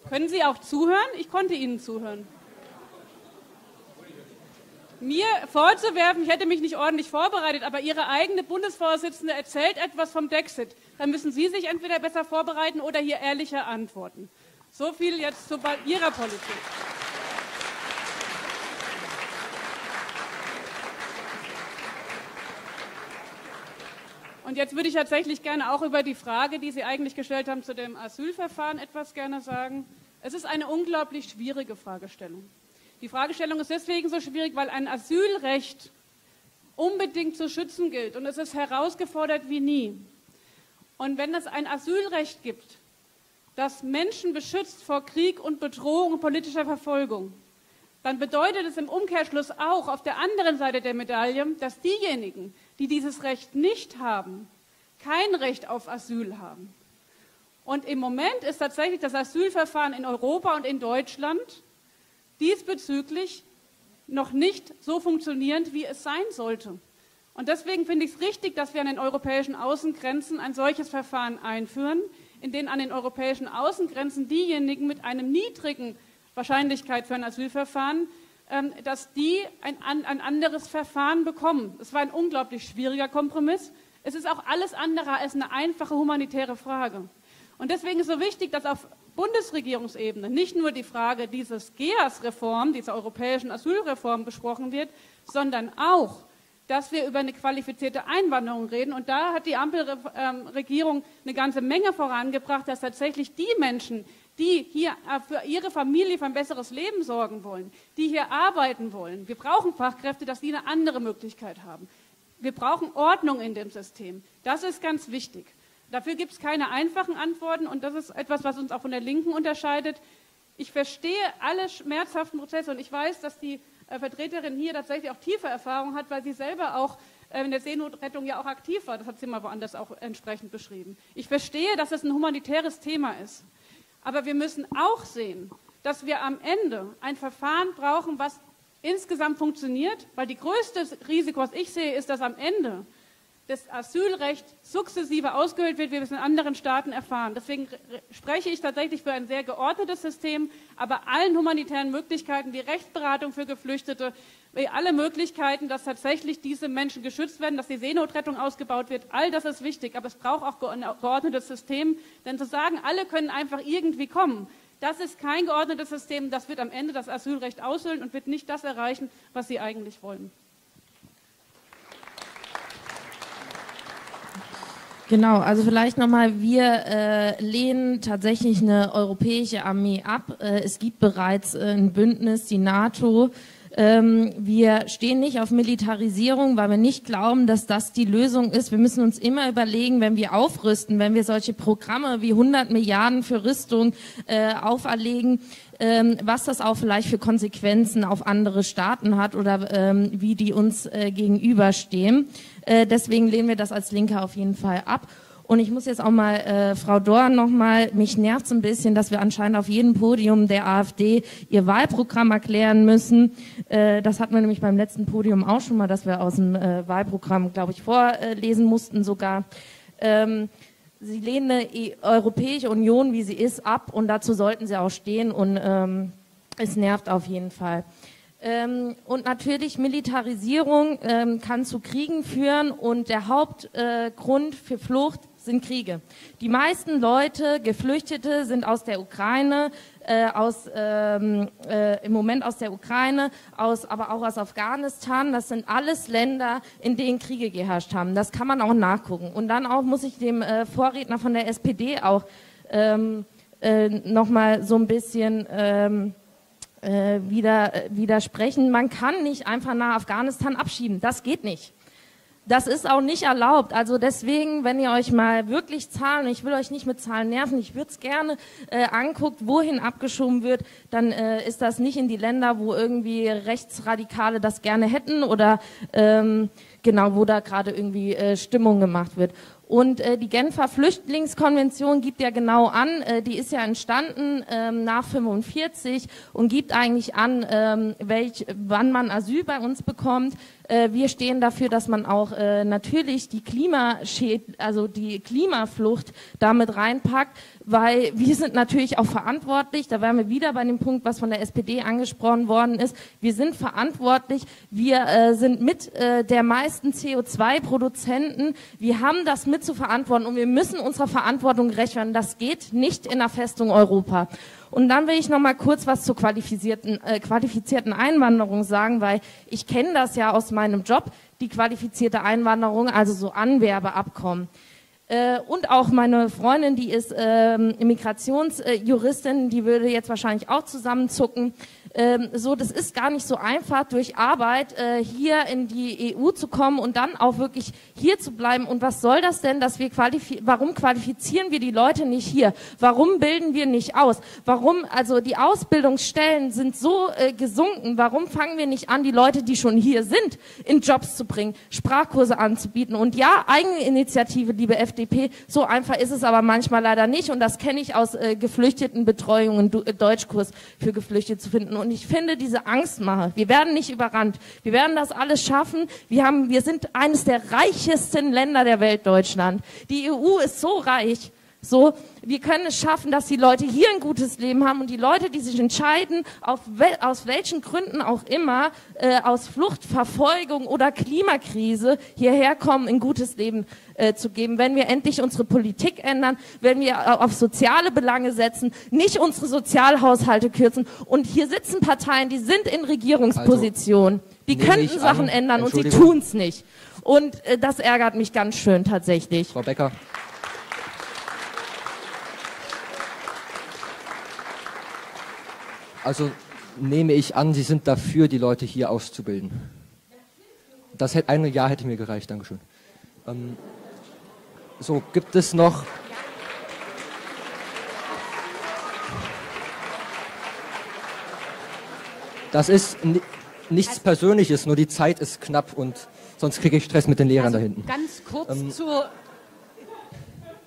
Können Sie auch zuhören? Ich konnte Ihnen zuhören. Mir vorzuwerfen, ich hätte mich nicht ordentlich vorbereitet, aber Ihre eigene Bundesvorsitzende erzählt etwas vom Dexit. Dann müssen Sie sich entweder besser vorbereiten oder hier ehrlicher antworten. So viel jetzt zu Ihrer Politik. Und jetzt würde ich tatsächlich gerne auch über die Frage, die Sie eigentlich gestellt haben zu dem Asylverfahren, etwas gerne sagen. Es ist eine unglaublich schwierige Fragestellung. Die Fragestellung ist deswegen so schwierig, weil ein Asylrecht unbedingt zu schützen gilt und es ist herausgefordert wie nie. Und wenn es ein Asylrecht gibt, das Menschen beschützt vor Krieg und Bedrohung und politischer Verfolgung, dann bedeutet es im Umkehrschluss auch auf der anderen Seite der Medaille, dass diejenigen, die dieses Recht nicht haben, kein Recht auf Asyl haben. Und im Moment ist tatsächlich das Asylverfahren in Europa und in Deutschland diesbezüglich noch nicht so funktionierend, wie es sein sollte. Und deswegen finde ich es richtig, dass wir an den europäischen Außengrenzen ein solches Verfahren einführen, in dem an den europäischen Außengrenzen diejenigen mit einem niedrigen Wahrscheinlichkeit für ein Asylverfahren, dass die ein, ein anderes Verfahren bekommen. Es war ein unglaublich schwieriger Kompromiss. Es ist auch alles andere als eine einfache humanitäre Frage. Und deswegen ist es so wichtig, dass auf Bundesregierungsebene nicht nur die Frage dieses GEAS-Reform, dieser europäischen Asylreform besprochen wird, sondern auch, dass wir über eine qualifizierte Einwanderung reden. Und da hat die Ampelregierung eine ganze Menge vorangebracht, dass tatsächlich die Menschen, die hier äh, für ihre Familie für ein besseres Leben sorgen wollen, die hier arbeiten wollen. Wir brauchen Fachkräfte, dass die eine andere Möglichkeit haben. Wir brauchen Ordnung in dem System. Das ist ganz wichtig. Dafür gibt es keine einfachen Antworten und das ist etwas, was uns auch von der Linken unterscheidet. Ich verstehe alle schmerzhaften Prozesse und ich weiß, dass die äh, Vertreterin hier tatsächlich auch tiefe Erfahrung hat, weil sie selber auch äh, in der Seenotrettung ja auch aktiv war. Das hat sie mal woanders auch entsprechend beschrieben. Ich verstehe, dass es ein humanitäres Thema ist. Aber wir müssen auch sehen, dass wir am Ende ein Verfahren brauchen, was insgesamt funktioniert, weil die größte Risiko, was ich sehe, ist, dass am Ende das Asylrecht sukzessive ausgehöhlt wird, wie wir es in anderen Staaten erfahren. Deswegen spreche ich tatsächlich für ein sehr geordnetes System, aber allen humanitären Möglichkeiten, wie Rechtsberatung für Geflüchtete, alle Möglichkeiten, dass tatsächlich diese Menschen geschützt werden, dass die Seenotrettung ausgebaut wird, all das ist wichtig. Aber es braucht auch ein geordnetes System, denn zu sagen, alle können einfach irgendwie kommen, das ist kein geordnetes System, das wird am Ende das Asylrecht aushöhlen und wird nicht das erreichen, was sie eigentlich wollen. Genau, also vielleicht nochmal, wir äh, lehnen tatsächlich eine europäische Armee ab. Äh, es gibt bereits äh, ein Bündnis, die NATO. Ähm, wir stehen nicht auf Militarisierung, weil wir nicht glauben, dass das die Lösung ist. Wir müssen uns immer überlegen, wenn wir aufrüsten, wenn wir solche Programme wie 100 Milliarden für Rüstung äh, auferlegen, ähm, was das auch vielleicht für Konsequenzen auf andere Staaten hat oder ähm, wie die uns äh, gegenüberstehen. Äh, deswegen lehnen wir das als Linke auf jeden Fall ab. Und ich muss jetzt auch mal äh, Frau Dorn nochmal, mich nervt ein bisschen, dass wir anscheinend auf jedem Podium der AfD ihr Wahlprogramm erklären müssen. Äh, das hatten wir nämlich beim letzten Podium auch schon mal, dass wir aus dem äh, Wahlprogramm, glaube ich, vorlesen mussten sogar. Ähm, sie lehnen die Europäische Union, wie sie ist, ab und dazu sollten sie auch stehen und ähm, es nervt auf jeden Fall. Ähm, und natürlich Militarisierung ähm, kann zu Kriegen führen und der Hauptgrund äh, für Flucht sind Kriege. Die meisten Leute, Geflüchtete, sind aus der Ukraine, äh, aus, ähm, äh, im Moment aus der Ukraine, aus, aber auch aus Afghanistan. Das sind alles Länder, in denen Kriege geherrscht haben. Das kann man auch nachgucken. Und dann auch muss ich dem äh, Vorredner von der SPD auch ähm, äh, nochmal so ein bisschen ähm, äh, wieder, äh, widersprechen. Man kann nicht einfach nach Afghanistan abschieben. Das geht nicht. Das ist auch nicht erlaubt. Also deswegen, wenn ihr euch mal wirklich Zahlen, ich will euch nicht mit Zahlen nerven, ich würde es gerne äh, anguckt, wohin abgeschoben wird, dann äh, ist das nicht in die Länder, wo irgendwie Rechtsradikale das gerne hätten oder ähm, genau, wo da gerade irgendwie äh, Stimmung gemacht wird. Und äh, die Genfer Flüchtlingskonvention gibt ja genau an, äh, die ist ja entstanden ähm, nach 45 und gibt eigentlich an, ähm, welch, wann man Asyl bei uns bekommt. Äh, wir stehen dafür, dass man auch äh, natürlich die Klimaschäd also die Klimaflucht damit reinpackt, weil wir sind natürlich auch verantwortlich. Da wären wir wieder bei dem Punkt, was von der SPD angesprochen worden ist. Wir sind verantwortlich. Wir äh, sind mit äh, der meisten CO2-Produzenten. Wir haben das mit zu verantworten und wir müssen unserer Verantwortung gerecht werden. Das geht nicht in der Festung Europa. Und dann will ich noch mal kurz was zur qualifizierten, äh, qualifizierten Einwanderung sagen, weil ich kenne das ja aus meinem Job, die qualifizierte Einwanderung, also so Anwerbeabkommen. Äh, und auch meine Freundin, die ist ähm, Immigrationsjuristin, die würde jetzt wahrscheinlich auch zusammenzucken. ähm, so, das ist gar nicht so einfach, durch Arbeit äh, hier in die EU zu kommen und dann auch wirklich hier zu bleiben. Und was soll das denn, dass wir qualifizieren, warum qualifizieren wir die Leute nicht hier? Warum bilden wir nicht aus? Warum, also die Ausbildungsstellen sind so äh, gesunken, warum fangen wir nicht an, die Leute, die schon hier sind, in Jobs zu bringen, Sprachkurse anzubieten? Und ja, Eigeninitiative, liebe FDP, so einfach ist es aber manchmal leider nicht. Und das kenne ich aus äh, Geflüchtetenbetreuungen, äh, Deutschkurs für Geflüchtete zu finden. Und ich finde diese Angstmache, wir werden nicht überrannt. Wir werden das alles schaffen. Wir haben, wir sind eines der reichesten Länder der Welt, Deutschland. Die EU ist so reich. So, wir können es schaffen, dass die Leute hier ein gutes Leben haben und die Leute, die sich entscheiden, auf wel, aus welchen Gründen auch immer, äh, aus Flucht, Verfolgung oder Klimakrise hierher kommen, ein gutes Leben äh, zu geben. Wenn wir endlich unsere Politik ändern, wenn wir auf soziale Belange setzen, nicht unsere Sozialhaushalte kürzen. Und hier sitzen Parteien, die sind in Regierungsposition. Also, die könnten Sachen an, ändern und sie tun es nicht. Und äh, das ärgert mich ganz schön tatsächlich. Frau Becker. Also nehme ich an, Sie sind dafür, die Leute hier auszubilden. Das hätte ein Jahr hätte mir gereicht, Dankeschön. Ähm, so, gibt es noch. Das ist nichts Persönliches, nur die Zeit ist knapp und sonst kriege ich Stress mit den Lehrern also da hinten. Ganz kurz ähm, zur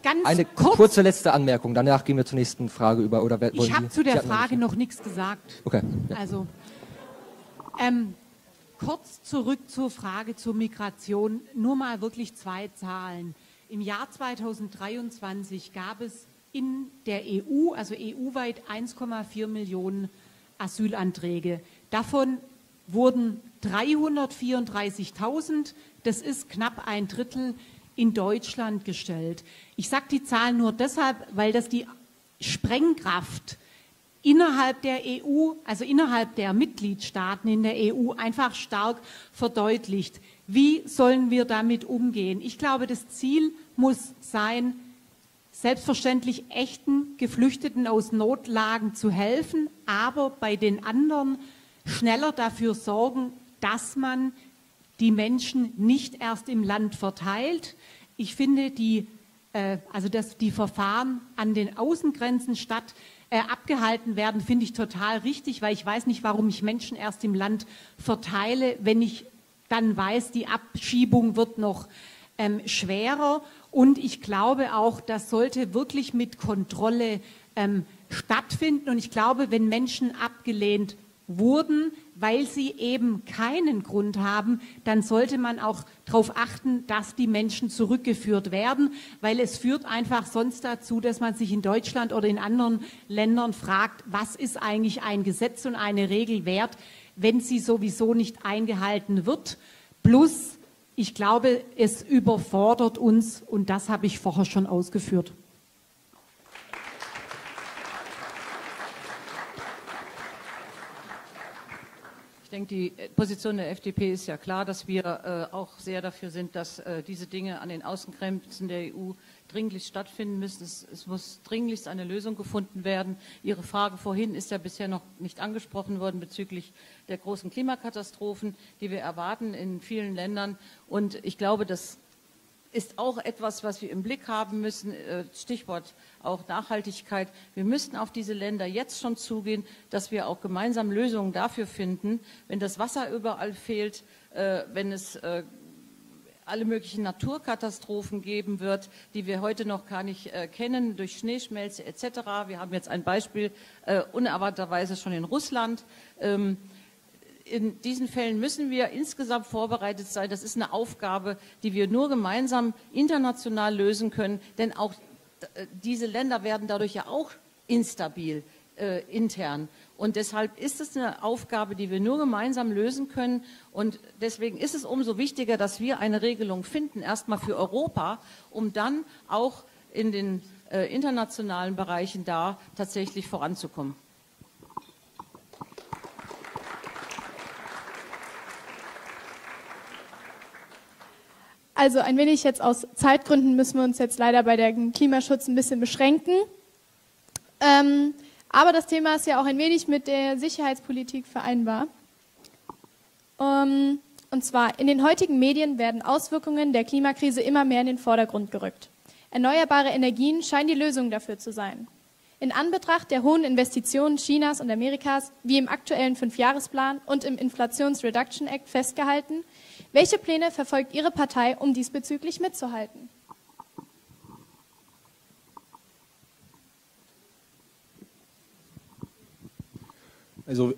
Ganz Eine kurz. kurze letzte Anmerkung, danach gehen wir zur nächsten Frage über. Oder ich habe zu der Frage noch nichts gesagt. Okay. Ja. Also, ähm, kurz zurück zur Frage zur Migration. Nur mal wirklich zwei Zahlen. Im Jahr 2023 gab es in der EU, also EU-weit, 1,4 Millionen Asylanträge. Davon wurden 334.000, das ist knapp ein Drittel, in Deutschland gestellt. Ich sage die Zahlen nur deshalb, weil das die Sprengkraft innerhalb der EU, also innerhalb der Mitgliedstaaten in der EU einfach stark verdeutlicht. Wie sollen wir damit umgehen? Ich glaube, das Ziel muss sein, selbstverständlich echten Geflüchteten aus Notlagen zu helfen, aber bei den anderen schneller dafür sorgen, dass man die Menschen nicht erst im Land verteilt. Ich finde, die, äh, also dass die Verfahren an den Außengrenzen statt äh, abgehalten werden, finde ich total richtig, weil ich weiß nicht, warum ich Menschen erst im Land verteile, wenn ich dann weiß, die Abschiebung wird noch ähm, schwerer. Und ich glaube auch, das sollte wirklich mit Kontrolle ähm, stattfinden. Und ich glaube, wenn Menschen abgelehnt wurden, weil sie eben keinen Grund haben, dann sollte man auch darauf achten, dass die Menschen zurückgeführt werden, weil es führt einfach sonst dazu, dass man sich in Deutschland oder in anderen Ländern fragt, was ist eigentlich ein Gesetz und eine Regel wert, wenn sie sowieso nicht eingehalten wird. Plus, ich glaube, es überfordert uns und das habe ich vorher schon ausgeführt. Ich denke, die Position der FDP ist ja klar, dass wir äh, auch sehr dafür sind, dass äh, diese Dinge an den Außengrenzen der EU dringlich stattfinden müssen. Es, es, muss dringlichst eine Lösung gefunden werden. Ihre Frage vorhin ist ja bisher noch nicht angesprochen worden bezüglich der großen Klimakatastrophen, die wir erwarten in vielen Ländern. Und ich glaube, das ist auch etwas, was wir im Blick haben müssen. Äh, Stichwort auch Nachhaltigkeit. Wir müssten auf diese Länder jetzt schon zugehen, dass wir auch gemeinsam Lösungen dafür finden, wenn das Wasser überall fehlt, äh, wenn es äh, alle möglichen Naturkatastrophen geben wird, die wir heute noch gar nicht kennen, durch Schneeschmelze etc. Wir haben jetzt ein Beispiel unerwarteterweise schon in Russland. Ähm, in diesen Fällen müssen wir insgesamt vorbereitet sein. Das ist eine Aufgabe, die wir nur gemeinsam international lösen können, denn auch äh, diese Länder werden dadurch ja auch instabil äh, intern. Und deshalb ist es eine Aufgabe, die wir nur gemeinsam lösen können. Und deswegen ist es umso wichtiger, dass wir eine Regelung finden, erstmal für Europa, um dann auch in den äh, internationalen Bereichen da tatsächlich voranzukommen. Also ein wenig jetzt aus Zeitgründen müssen wir uns jetzt leider bei dem Klimaschutz ein bisschen beschränken. Ähm, Aber das Thema ist ja auch ein wenig mit der Sicherheitspolitik vereinbar. Ähm, und zwar, in den heutigen Medien werden Auswirkungen der Klimakrise immer mehr in den Vordergrund gerückt. Erneuerbare Energien scheinen die Lösung dafür zu sein. In Anbetracht der hohen Investitionen Chinas und Amerikas, wie im aktuellen Fünfjahresplan und im Inflations Reduction Act festgehalten, welche Pläne verfolgt Ihre Partei, um diesbezüglich mitzuhalten? Also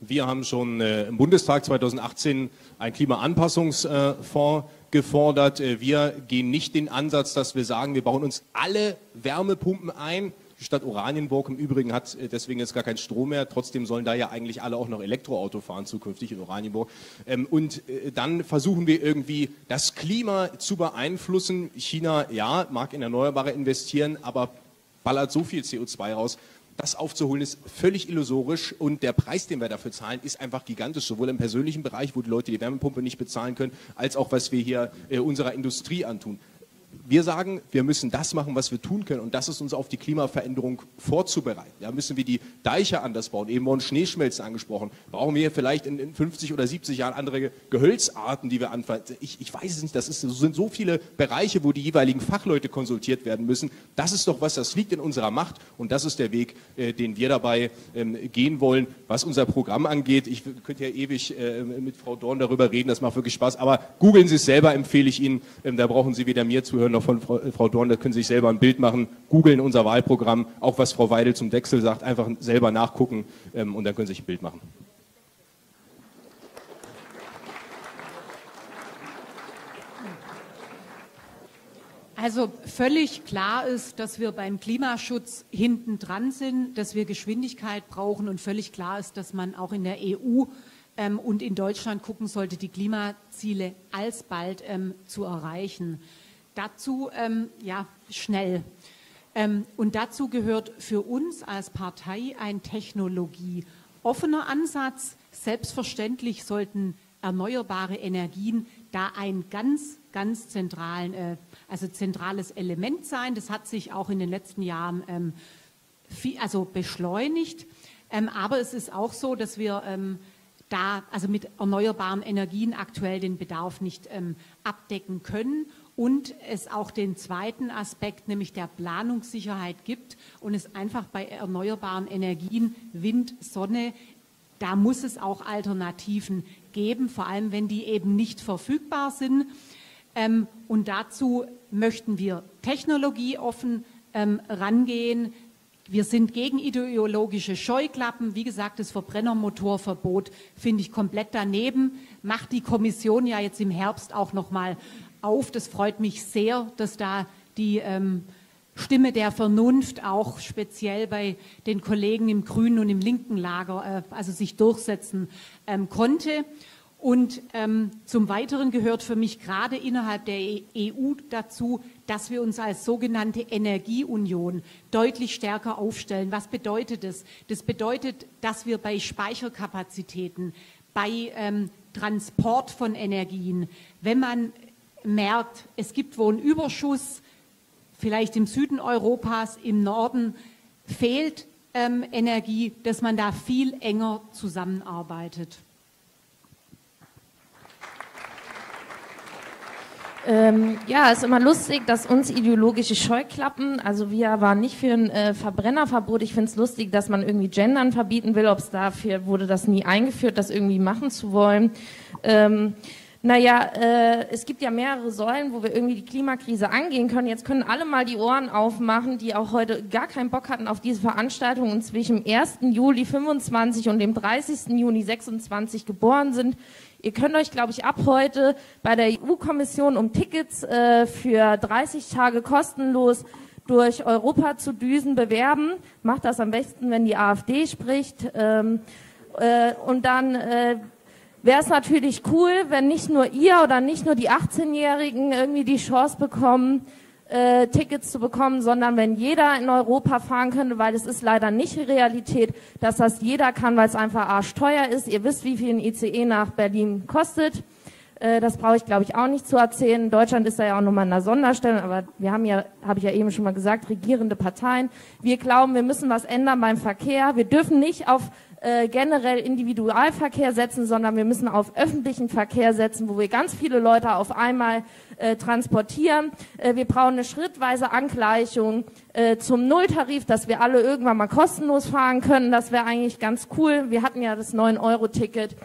wir haben schon äh, im Bundestag 2018 einen Klimaanpassungsfonds gefordert. Äh, wir gehen nicht den Ansatz, dass wir sagen, wir bauen uns alle Wärmepumpen ein. Die Stadt Oranienburg im Übrigen hat äh, deswegen jetzt gar keinen Strom mehr. Trotzdem sollen da ja eigentlich alle auch noch Elektroauto fahren zukünftig in Oranienburg. Ähm, und dann versuchen wir irgendwie das Klima zu beeinflussen. China, ja, mag in Erneuerbare investieren, aber ballert so viel CO2 raus, das aufzuholen ist völlig illusorisch und der Preis, den wir dafür zahlen, ist einfach gigantisch, sowohl im persönlichen Bereich, wo die Leute die Wärmepumpe nicht bezahlen können, als auch was wir hier äh, unserer Industrie antun wir sagen, wir müssen das machen, was wir tun können. Und das ist uns auf die Klimaveränderung vorzubereiten. Da müssen wir die Deiche anders bauen. Eben wurden Schneeschmelzen angesprochen. Brauchen wir vielleicht in, in 50 oder 70 Jahren andere Gehölzarten, die wir anfangen? Ich, ich weiß es nicht. Das, ist, sind so viele Bereiche, wo die jeweiligen Fachleute konsultiert werden müssen. Das ist doch was, das liegt in unserer Macht. Und das ist der Weg, äh, den wir dabei ähm, gehen wollen. Was unser Programm angeht, ich könnte ja ewig äh, mit Frau Dorn darüber reden. Das macht wirklich Spaß. Aber googeln Sie es selber, empfehle ich Ihnen. Ähm, da brauchen Sie weder mir zuhören noch von Frau, äh, Frau Dorn, da können Sie sich selber ein Bild machen, googeln unser Wahlprogramm, auch was Frau Weidel zum Dechsel sagt, einfach selber nachgucken ähm, und dann können Sie sich ein Bild machen. Also völlig klar ist, dass wir beim Klimaschutz hinten dran sind, dass wir Geschwindigkeit brauchen und völlig klar ist, dass man auch in der EU ähm, und in Deutschland gucken sollte, die Klimaziele alsbald ähm, zu erreichen. Dazu ähm, ja schnell. Ähm, und dazu gehört für uns als Partei ein technologieoffener Ansatz. Selbstverständlich sollten erneuerbare Energien da ein ganz, ganz zentralen, äh, also zentrales Element sein. Das hat sich auch in den letzten Jahren ähm, viel, also beschleunigt. Ähm, aber es ist auch so, dass wir ähm, da, also mit erneuerbaren Energien aktuell den Bedarf nicht ähm, abdecken können und es auch den zweiten Aspekt, nämlich der Planungssicherheit gibt und es einfach bei erneuerbaren Energien, Wind, Sonne, da muss es auch Alternativen geben, vor allem wenn die eben nicht verfügbar sind. Ähm, und dazu möchten wir technologieoffen ähm, rangehen. Wir sind gegen ideologische Scheuklappen. Wie gesagt, das Verbrennermotorverbot finde ich komplett daneben. Macht die Kommission ja jetzt im Herbst auch noch mal auf. Das freut mich sehr, dass da die ähm, Stimme der Vernunft auch speziell bei den Kollegen im grünen und im linken Lager äh, also sich durchsetzen ähm, konnte. Und ähm, zum Weiteren gehört für mich gerade innerhalb der EU dazu, dass wir uns als sogenannte Energieunion deutlich stärker aufstellen. Was bedeutet das? Das bedeutet, dass wir bei Speicherkapazitäten, bei ähm, Transport von Energien, wenn man merkt, es gibt wo einen Überschuss, vielleicht im Süden Europas, im Norden fehlt ähm, Energie, dass man da viel enger zusammenarbeitet. Ähm, ja, ist immer lustig, dass uns ideologische Scheuklappen, also wir waren nicht für ein äh, Verbrennerverbot. Ich finde es lustig, dass man irgendwie Gendern verbieten will. Ob es dafür wurde das nie eingeführt, das irgendwie machen zu wollen. Ähm, naja, äh, es gibt ja mehrere Säulen, wo wir irgendwie die Klimakrise angehen können. Jetzt können alle mal die Ohren aufmachen, die auch heute gar keinen Bock hatten auf diese Veranstaltung und zwischen 1. Juli 25 und dem 30. Juni 26 geboren sind. Ihr könnt euch, glaube ich, ab heute bei der EU-Kommission um Tickets äh, für 30 Tage kostenlos durch Europa zu düsen bewerben. Macht das am besten, wenn die AfD spricht. Ähm, äh, und dann äh, wäre es natürlich cool, wenn nicht nur ihr oder nicht nur die 18-Jährigen irgendwie die Chance bekommen, äh, Tickets zu bekommen, sondern wenn jeder in Europa fahren könnte, weil es ist leider nicht Realität, dass das jeder kann, weil es einfach arschteuer ist. Ihr wisst, wie viel ein ICE nach Berlin kostet. Äh, das brauche ich, glaube ich, auch nicht zu erzählen. Deutschland ist da ja auch nochmal in einer Sonderstellung, aber wir haben ja, habe ich ja eben schon mal gesagt, regierende Parteien. Wir glauben, wir müssen was ändern beim Verkehr. Wir dürfen nicht auf äh, generell Individualverkehr setzen, sondern wir müssen auf öffentlichen Verkehr setzen, wo wir ganz viele Leute auf einmal äh, transportieren. Äh, wir brauchen eine schrittweise Angleichung äh, zum Nulltarif, dass wir alle irgendwann mal kostenlos fahren können. Das wäre eigentlich ganz cool. Wir hatten ja das 9-Euro-Ticket.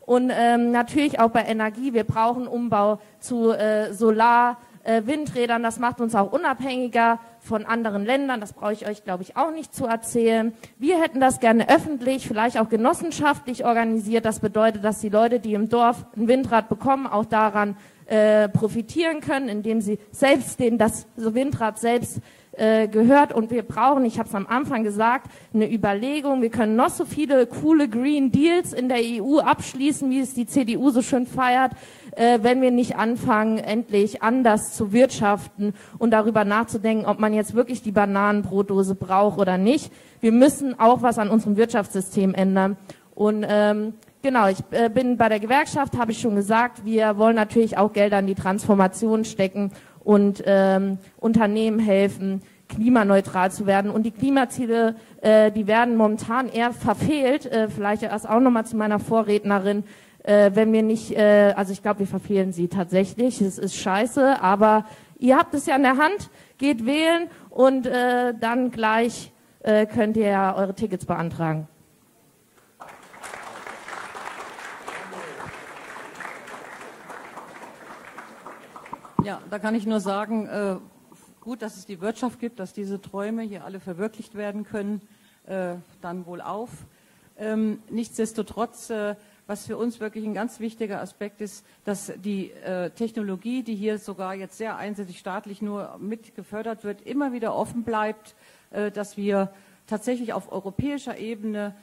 Und ähm, natürlich auch bei Energie. Wir brauchen Umbau zu äh, Solar, äh, Windrädern. Das macht uns auch unabhängiger von anderen Ländern. Das brauche ich euch, glaube ich, auch nicht zu erzählen. Wir hätten das gerne öffentlich, vielleicht auch genossenschaftlich organisiert. Das bedeutet, dass die Leute, die im Dorf ein Windrad bekommen, auch daran äh, profitieren können, indem sie selbst den das Windrad selbst äh, gehört und wir brauchen, ich habe es am Anfang gesagt, eine Überlegung. Wir können noch so viele coole Green Deals in der EU abschließen, wie es die CDU so schön feiert, äh, wenn wir nicht anfangen, endlich anders zu wirtschaften und darüber nachzudenken, ob man jetzt wirklich die Bananenbrotdose braucht oder nicht. Wir müssen auch was an unserem Wirtschaftssystem ändern. Und ähm, Genau, ich äh, bin bei der Gewerkschaft, habe ich schon gesagt. Wir wollen natürlich auch Gelder in die Transformation stecken und ähm, Unternehmen helfen, klimaneutral zu werden. Und die Klimaziele, äh, die werden momentan eher verfehlt. Äh, vielleicht erst auch nochmal zu meiner Vorrednerin. Äh, wenn wir nicht, äh, also ich glaube, wir verfehlen sie tatsächlich. Es ist scheiße, aber ihr habt es ja in der Hand. Geht wählen und äh, dann gleich äh, könnt ihr ja eure Tickets beantragen. Ja, da kann ich nur sagen, äh, gut, dass es die Wirtschaft gibt, dass diese Träume hier alle verwirklicht werden können, äh, dann wohl auf. Ähm, nichtsdestotrotz, äh, was für uns wirklich ein ganz wichtiger Aspekt ist, dass die äh, Technologie, die hier sogar jetzt sehr einseitig staatlich nur mit gefördert wird, immer wieder offen bleibt, äh, dass wir tatsächlich auf europäischer Ebene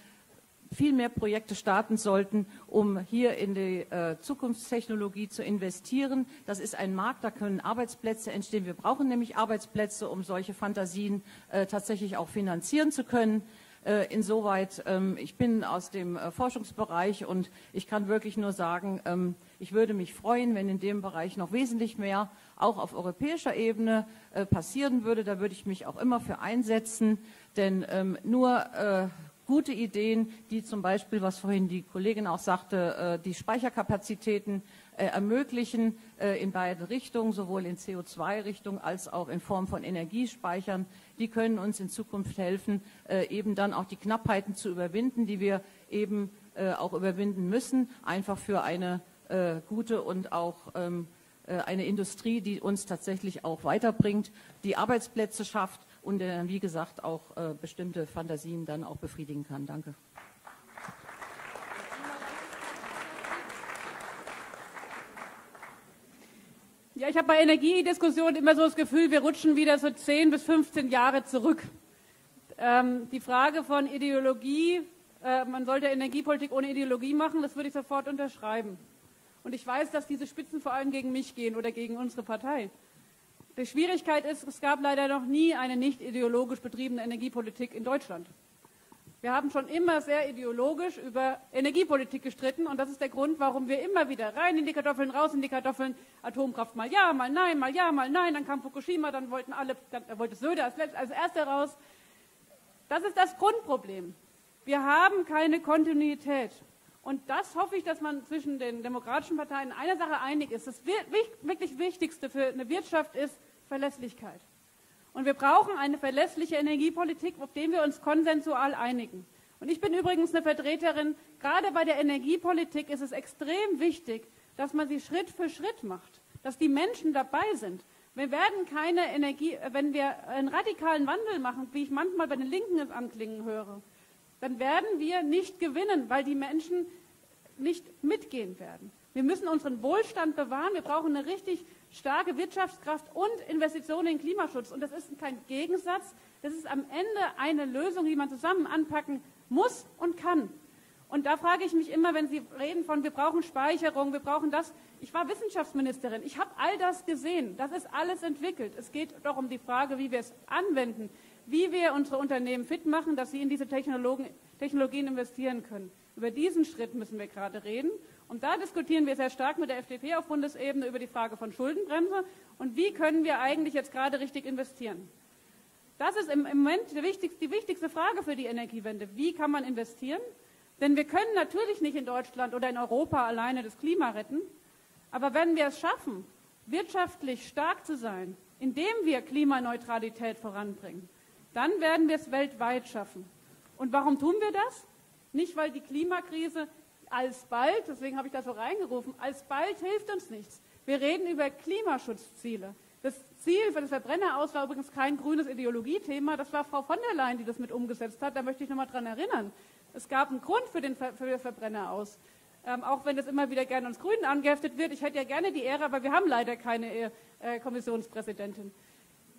viel mehr Projekte starten sollten, um hier in die äh, Zukunftstechnologie zu investieren. Das ist ein Markt, da können Arbeitsplätze entstehen. Wir brauchen nämlich Arbeitsplätze, um solche Fantasien äh, tatsächlich auch finanzieren zu können. Äh, insoweit, ähm, ich bin aus dem äh, Forschungsbereich und ich kann wirklich nur sagen, ähm, ich würde mich freuen, wenn in dem Bereich noch wesentlich mehr auch auf europäischer Ebene äh, passieren würde. Da würde ich mich auch immer für einsetzen, denn ähm, nur äh, gute Ideen, die zum Beispiel, was vorhin die Kollegin auch sagte, äh, die Speicherkapazitäten äh, ermöglichen äh, in beide Richtungen, sowohl in CO2-Richtung als auch in Form von Energiespeichern. Die können uns in Zukunft helfen, eben dann auch die Knappheiten zu überwinden, die wir eben auch überwinden müssen, einfach für eine gute und auch ähm, eine Industrie, die uns tatsächlich auch weiterbringt, die Arbeitsplätze schafft und der, wie gesagt, auch äh, bestimmte Fantasien dann auch befriedigen kann. Danke. Ja, ich habe bei Energiediskussionen immer so das Gefühl, wir rutschen wieder so 10 bis 15 Jahre zurück. Ähm, die Frage von Ideologie, äh, man sollte Energiepolitik ohne Ideologie machen, das würde ich sofort unterschreiben. Und ich weiß, dass diese Spitzen vor allem gegen mich gehen oder gegen unsere Partei. Die Schwierigkeit ist, es gab leider noch nie eine nicht ideologisch betriebene Energiepolitik in Deutschland. Wir haben schon immer sehr ideologisch über Energiepolitik gestritten und das ist der Grund, warum wir immer wieder rein in die Kartoffeln, raus in die Kartoffeln, Atomkraft mal ja, mal nein, mal ja, mal nein, dann kam Fukushima, dann wollten alle, dann wollte Söder als, als Erster raus. Das ist das Grundproblem. Wir haben keine Kontinuität. Und das hoffe ich, dass man zwischen den demokratischen Parteien in einer Sache einig ist. Das wirklich Wichtigste für eine Wirtschaft ist Verlässlichkeit. Und wir brauchen eine verlässliche Energiepolitik, auf der wir uns konsensual einigen. Und ich bin übrigens eine Vertreterin, gerade bei der Energiepolitik ist es extrem wichtig, dass man sie Schritt für Schritt macht, dass die Menschen dabei sind. Wir werden keine Energie, wenn wir einen radikalen Wandel machen, wie ich manchmal bei den Linken es anklingen höre, dann werden wir nicht gewinnen, weil die Menschen nicht mitgehen werden. Wir müssen unseren Wohlstand bewahren. Wir brauchen eine richtig starke Wirtschaftskraft und Investitionen in Klimaschutz. Und das ist kein Gegensatz. Das ist am Ende eine Lösung, die man zusammen anpacken muss und kann. Und da frage ich mich immer, wenn Sie reden von, wir brauchen Speicherung, wir brauchen das. Ich war Wissenschaftsministerin. Ich habe all das gesehen. Das ist alles entwickelt. Es geht doch um die Frage, wie wir es anwenden wie wir unsere Unternehmen fit machen, dass sie in diese Technologien investieren können. Über diesen Schritt müssen wir gerade reden. Und da diskutieren wir sehr stark mit der FDP auf Bundesebene über die Frage von Schuldenbremse und wie können wir eigentlich jetzt gerade richtig investieren. Das ist im Moment die wichtigste, Frage für die Energiewende. Wie kann man investieren? Denn wir können natürlich nicht in Deutschland oder in Europa alleine das Klima retten. Aber wenn wir es schaffen, wirtschaftlich stark zu sein, indem wir Klimaneutralität voranbringen, dann werden wir es weltweit schaffen. Und warum tun wir das? Nicht, weil die Klimakrise alsbald, deswegen habe ich das so reingerufen, alsbald hilft uns nichts. Wir reden über Klimaschutzziele. Das Ziel für das Verbrenner aus war übrigens kein grünes Ideologiethema, das war Frau von der Leyen, die das mit umgesetzt hat. Da möchte ich nochmal dran erinnern. Es gab einen Grund für den, für den Verbrenner aus. Ähm, auch wenn das immer wieder gerne uns Grünen angeheftet wird. Ich hätte ja gerne die Ehre, aber wir haben leider keine äh, Kommissionspräsidentin.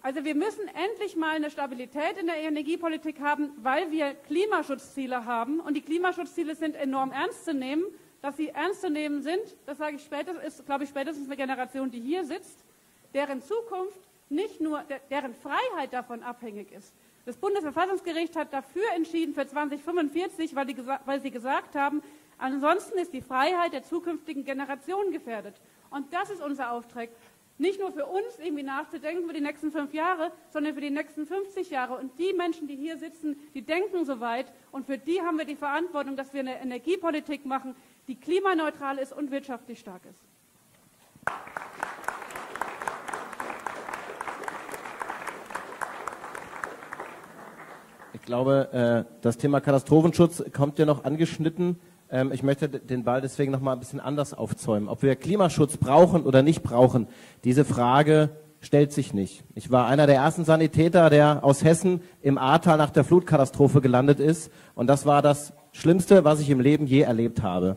Also wir müssen endlich mal eine Stabilität in der Energiepolitik haben, weil wir Klimaschutzziele haben. Und die Klimaschutzziele sind enorm ernst zu nehmen. Dass sie ernst zu nehmen sind, das sage ich spätestens, ist, glaube ich, spätestens eine Generation, die hier sitzt, deren Zukunft nicht nur, deren Freiheit davon abhängig ist. Das Bundesverfassungsgericht hat dafür entschieden für 2045, weil, die, weil sie gesagt haben, ansonsten ist die Freiheit der zukünftigen Generationen gefährdet. Und das ist unser Auftrag. Nicht nur für uns irgendwie nachzudenken für die nächsten fünf Jahre, sondern für die nächsten 50 Jahre. Und die Menschen, die hier sitzen, die denken so weit. Und für die haben wir die Verantwortung, dass wir eine Energiepolitik machen, die klimaneutral ist und wirtschaftlich stark ist. Ich glaube, äh, das Thema Katastrophenschutz kommt ja noch angeschnitten. Ähm, ich möchte den Ball deswegen noch mal ein bisschen anders aufzäumen. Ob wir Klimaschutz brauchen oder nicht brauchen, diese Frage stellt sich nicht. Ich war einer der ersten Sanitäter, der aus Hessen im Ahrtal nach der Flutkatastrophe gelandet ist. Und das war das Schlimmste, was ich im Leben je erlebt habe.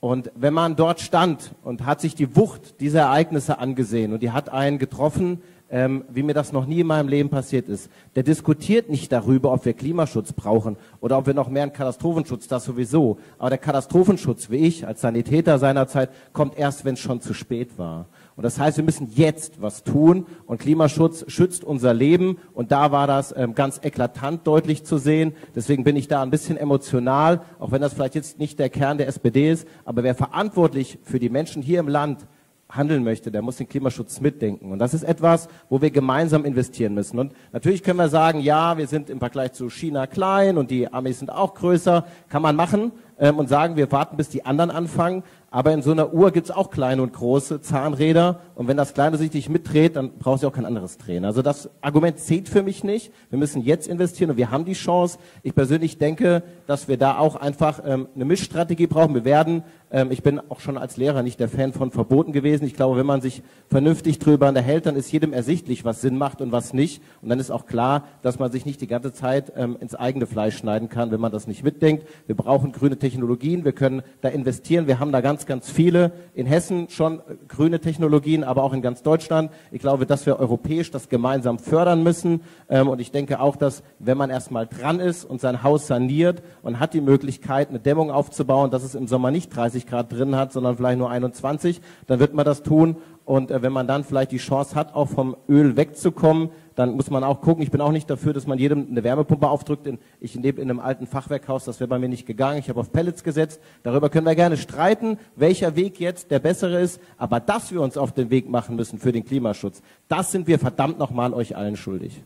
Und wenn man dort stand und hat sich die Wucht dieser Ereignisse angesehen und die hat einen getroffen, ähm, wie mir das noch nie in meinem Leben passiert ist. Der diskutiert nicht darüber, ob wir Klimaschutz brauchen oder ob wir noch mehr einen Katastrophenschutz, das sowieso. Aber der Katastrophenschutz, wie ich als Sanitäter seinerzeit, kommt erst, wenn es schon zu spät war. Und das heißt, wir müssen jetzt was tun und Klimaschutz schützt unser Leben und da war das ähm, ganz eklatant deutlich zu sehen. Deswegen bin ich da ein bisschen emotional, auch wenn das vielleicht jetzt nicht der Kern der SPD ist, aber wer verantwortlich für die Menschen hier im Land handeln möchte, der muss den Klimaschutz mitdenken. Und das ist etwas, wo wir gemeinsam investieren müssen. Und natürlich können wir sagen, ja, wir sind im Vergleich zu China klein und die Amis sind auch größer. Kann man machen ähm, und sagen, wir warten, bis die anderen anfangen. Aber in so einer Uhr gibt es auch kleine und große Zahnräder. Und wenn das kleine sich nicht mitdreht, dann braucht sie auch kein anderes drehen. Also das Argument zählt für mich nicht. Wir müssen jetzt investieren und wir haben die Chance. Ich persönlich denke, dass wir da auch einfach ähm, eine Mischstrategie brauchen. Wir werden ähm, ich bin auch schon als Lehrer nicht der Fan von Verboten gewesen. Ich glaube, wenn man sich vernünftig drüber unterhält, dann ist jedem ersichtlich, was Sinn macht und was nicht. Und dann ist auch klar, dass man sich nicht die ganze Zeit ähm, ins eigene Fleisch schneiden kann, wenn man das nicht mitdenkt. Wir brauchen grüne Technologien. Wir können da investieren. Wir haben da ganz, ganz viele. In Hessen schon grüne Technologien, aber auch in ganz Deutschland. Ich glaube, dass wir europäisch das gemeinsam fördern müssen. Ähm, und ich denke auch, dass wenn man erstmal dran ist und sein Haus saniert und hat die Möglichkeit, eine Dämmung aufzubauen, dass es im Sommer nicht 30 30 Grad drin hat, sondern vielleicht nur 21, dann wird man das tun. Und äh, wenn man dann vielleicht die Chance hat, auch vom Öl wegzukommen, dann muss man auch gucken. Ich bin auch nicht dafür, dass man jedem eine Wärmepumpe aufdrückt. Ich lebe in einem alten Fachwerkhaus, das wäre bei mir nicht gegangen. Ich habe auf Pellets gesetzt. Darüber können wir gerne streiten, welcher Weg jetzt der bessere ist. Aber dass wir uns auf den Weg machen müssen für den Klimaschutz, das sind wir verdammt nochmal euch allen schuldig.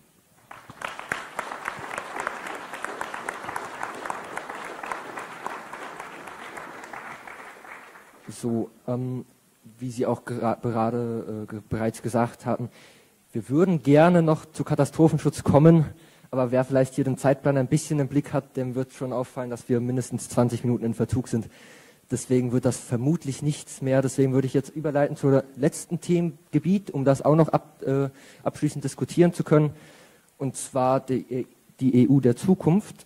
So, ähm, wie Sie auch gerade äh, bereits gesagt hatten, wir würden gerne noch zu Katastrophenschutz kommen, aber wer vielleicht hier den Zeitplan ein bisschen im Blick hat, dem wird schon auffallen, dass wir mindestens 20 Minuten in Verzug sind. Deswegen wird das vermutlich nichts mehr. Deswegen würde ich jetzt überleiten zum letzten Themengebiet, um das auch noch ab, äh, abschließend diskutieren zu können. Und zwar die, die, EU der Zukunft.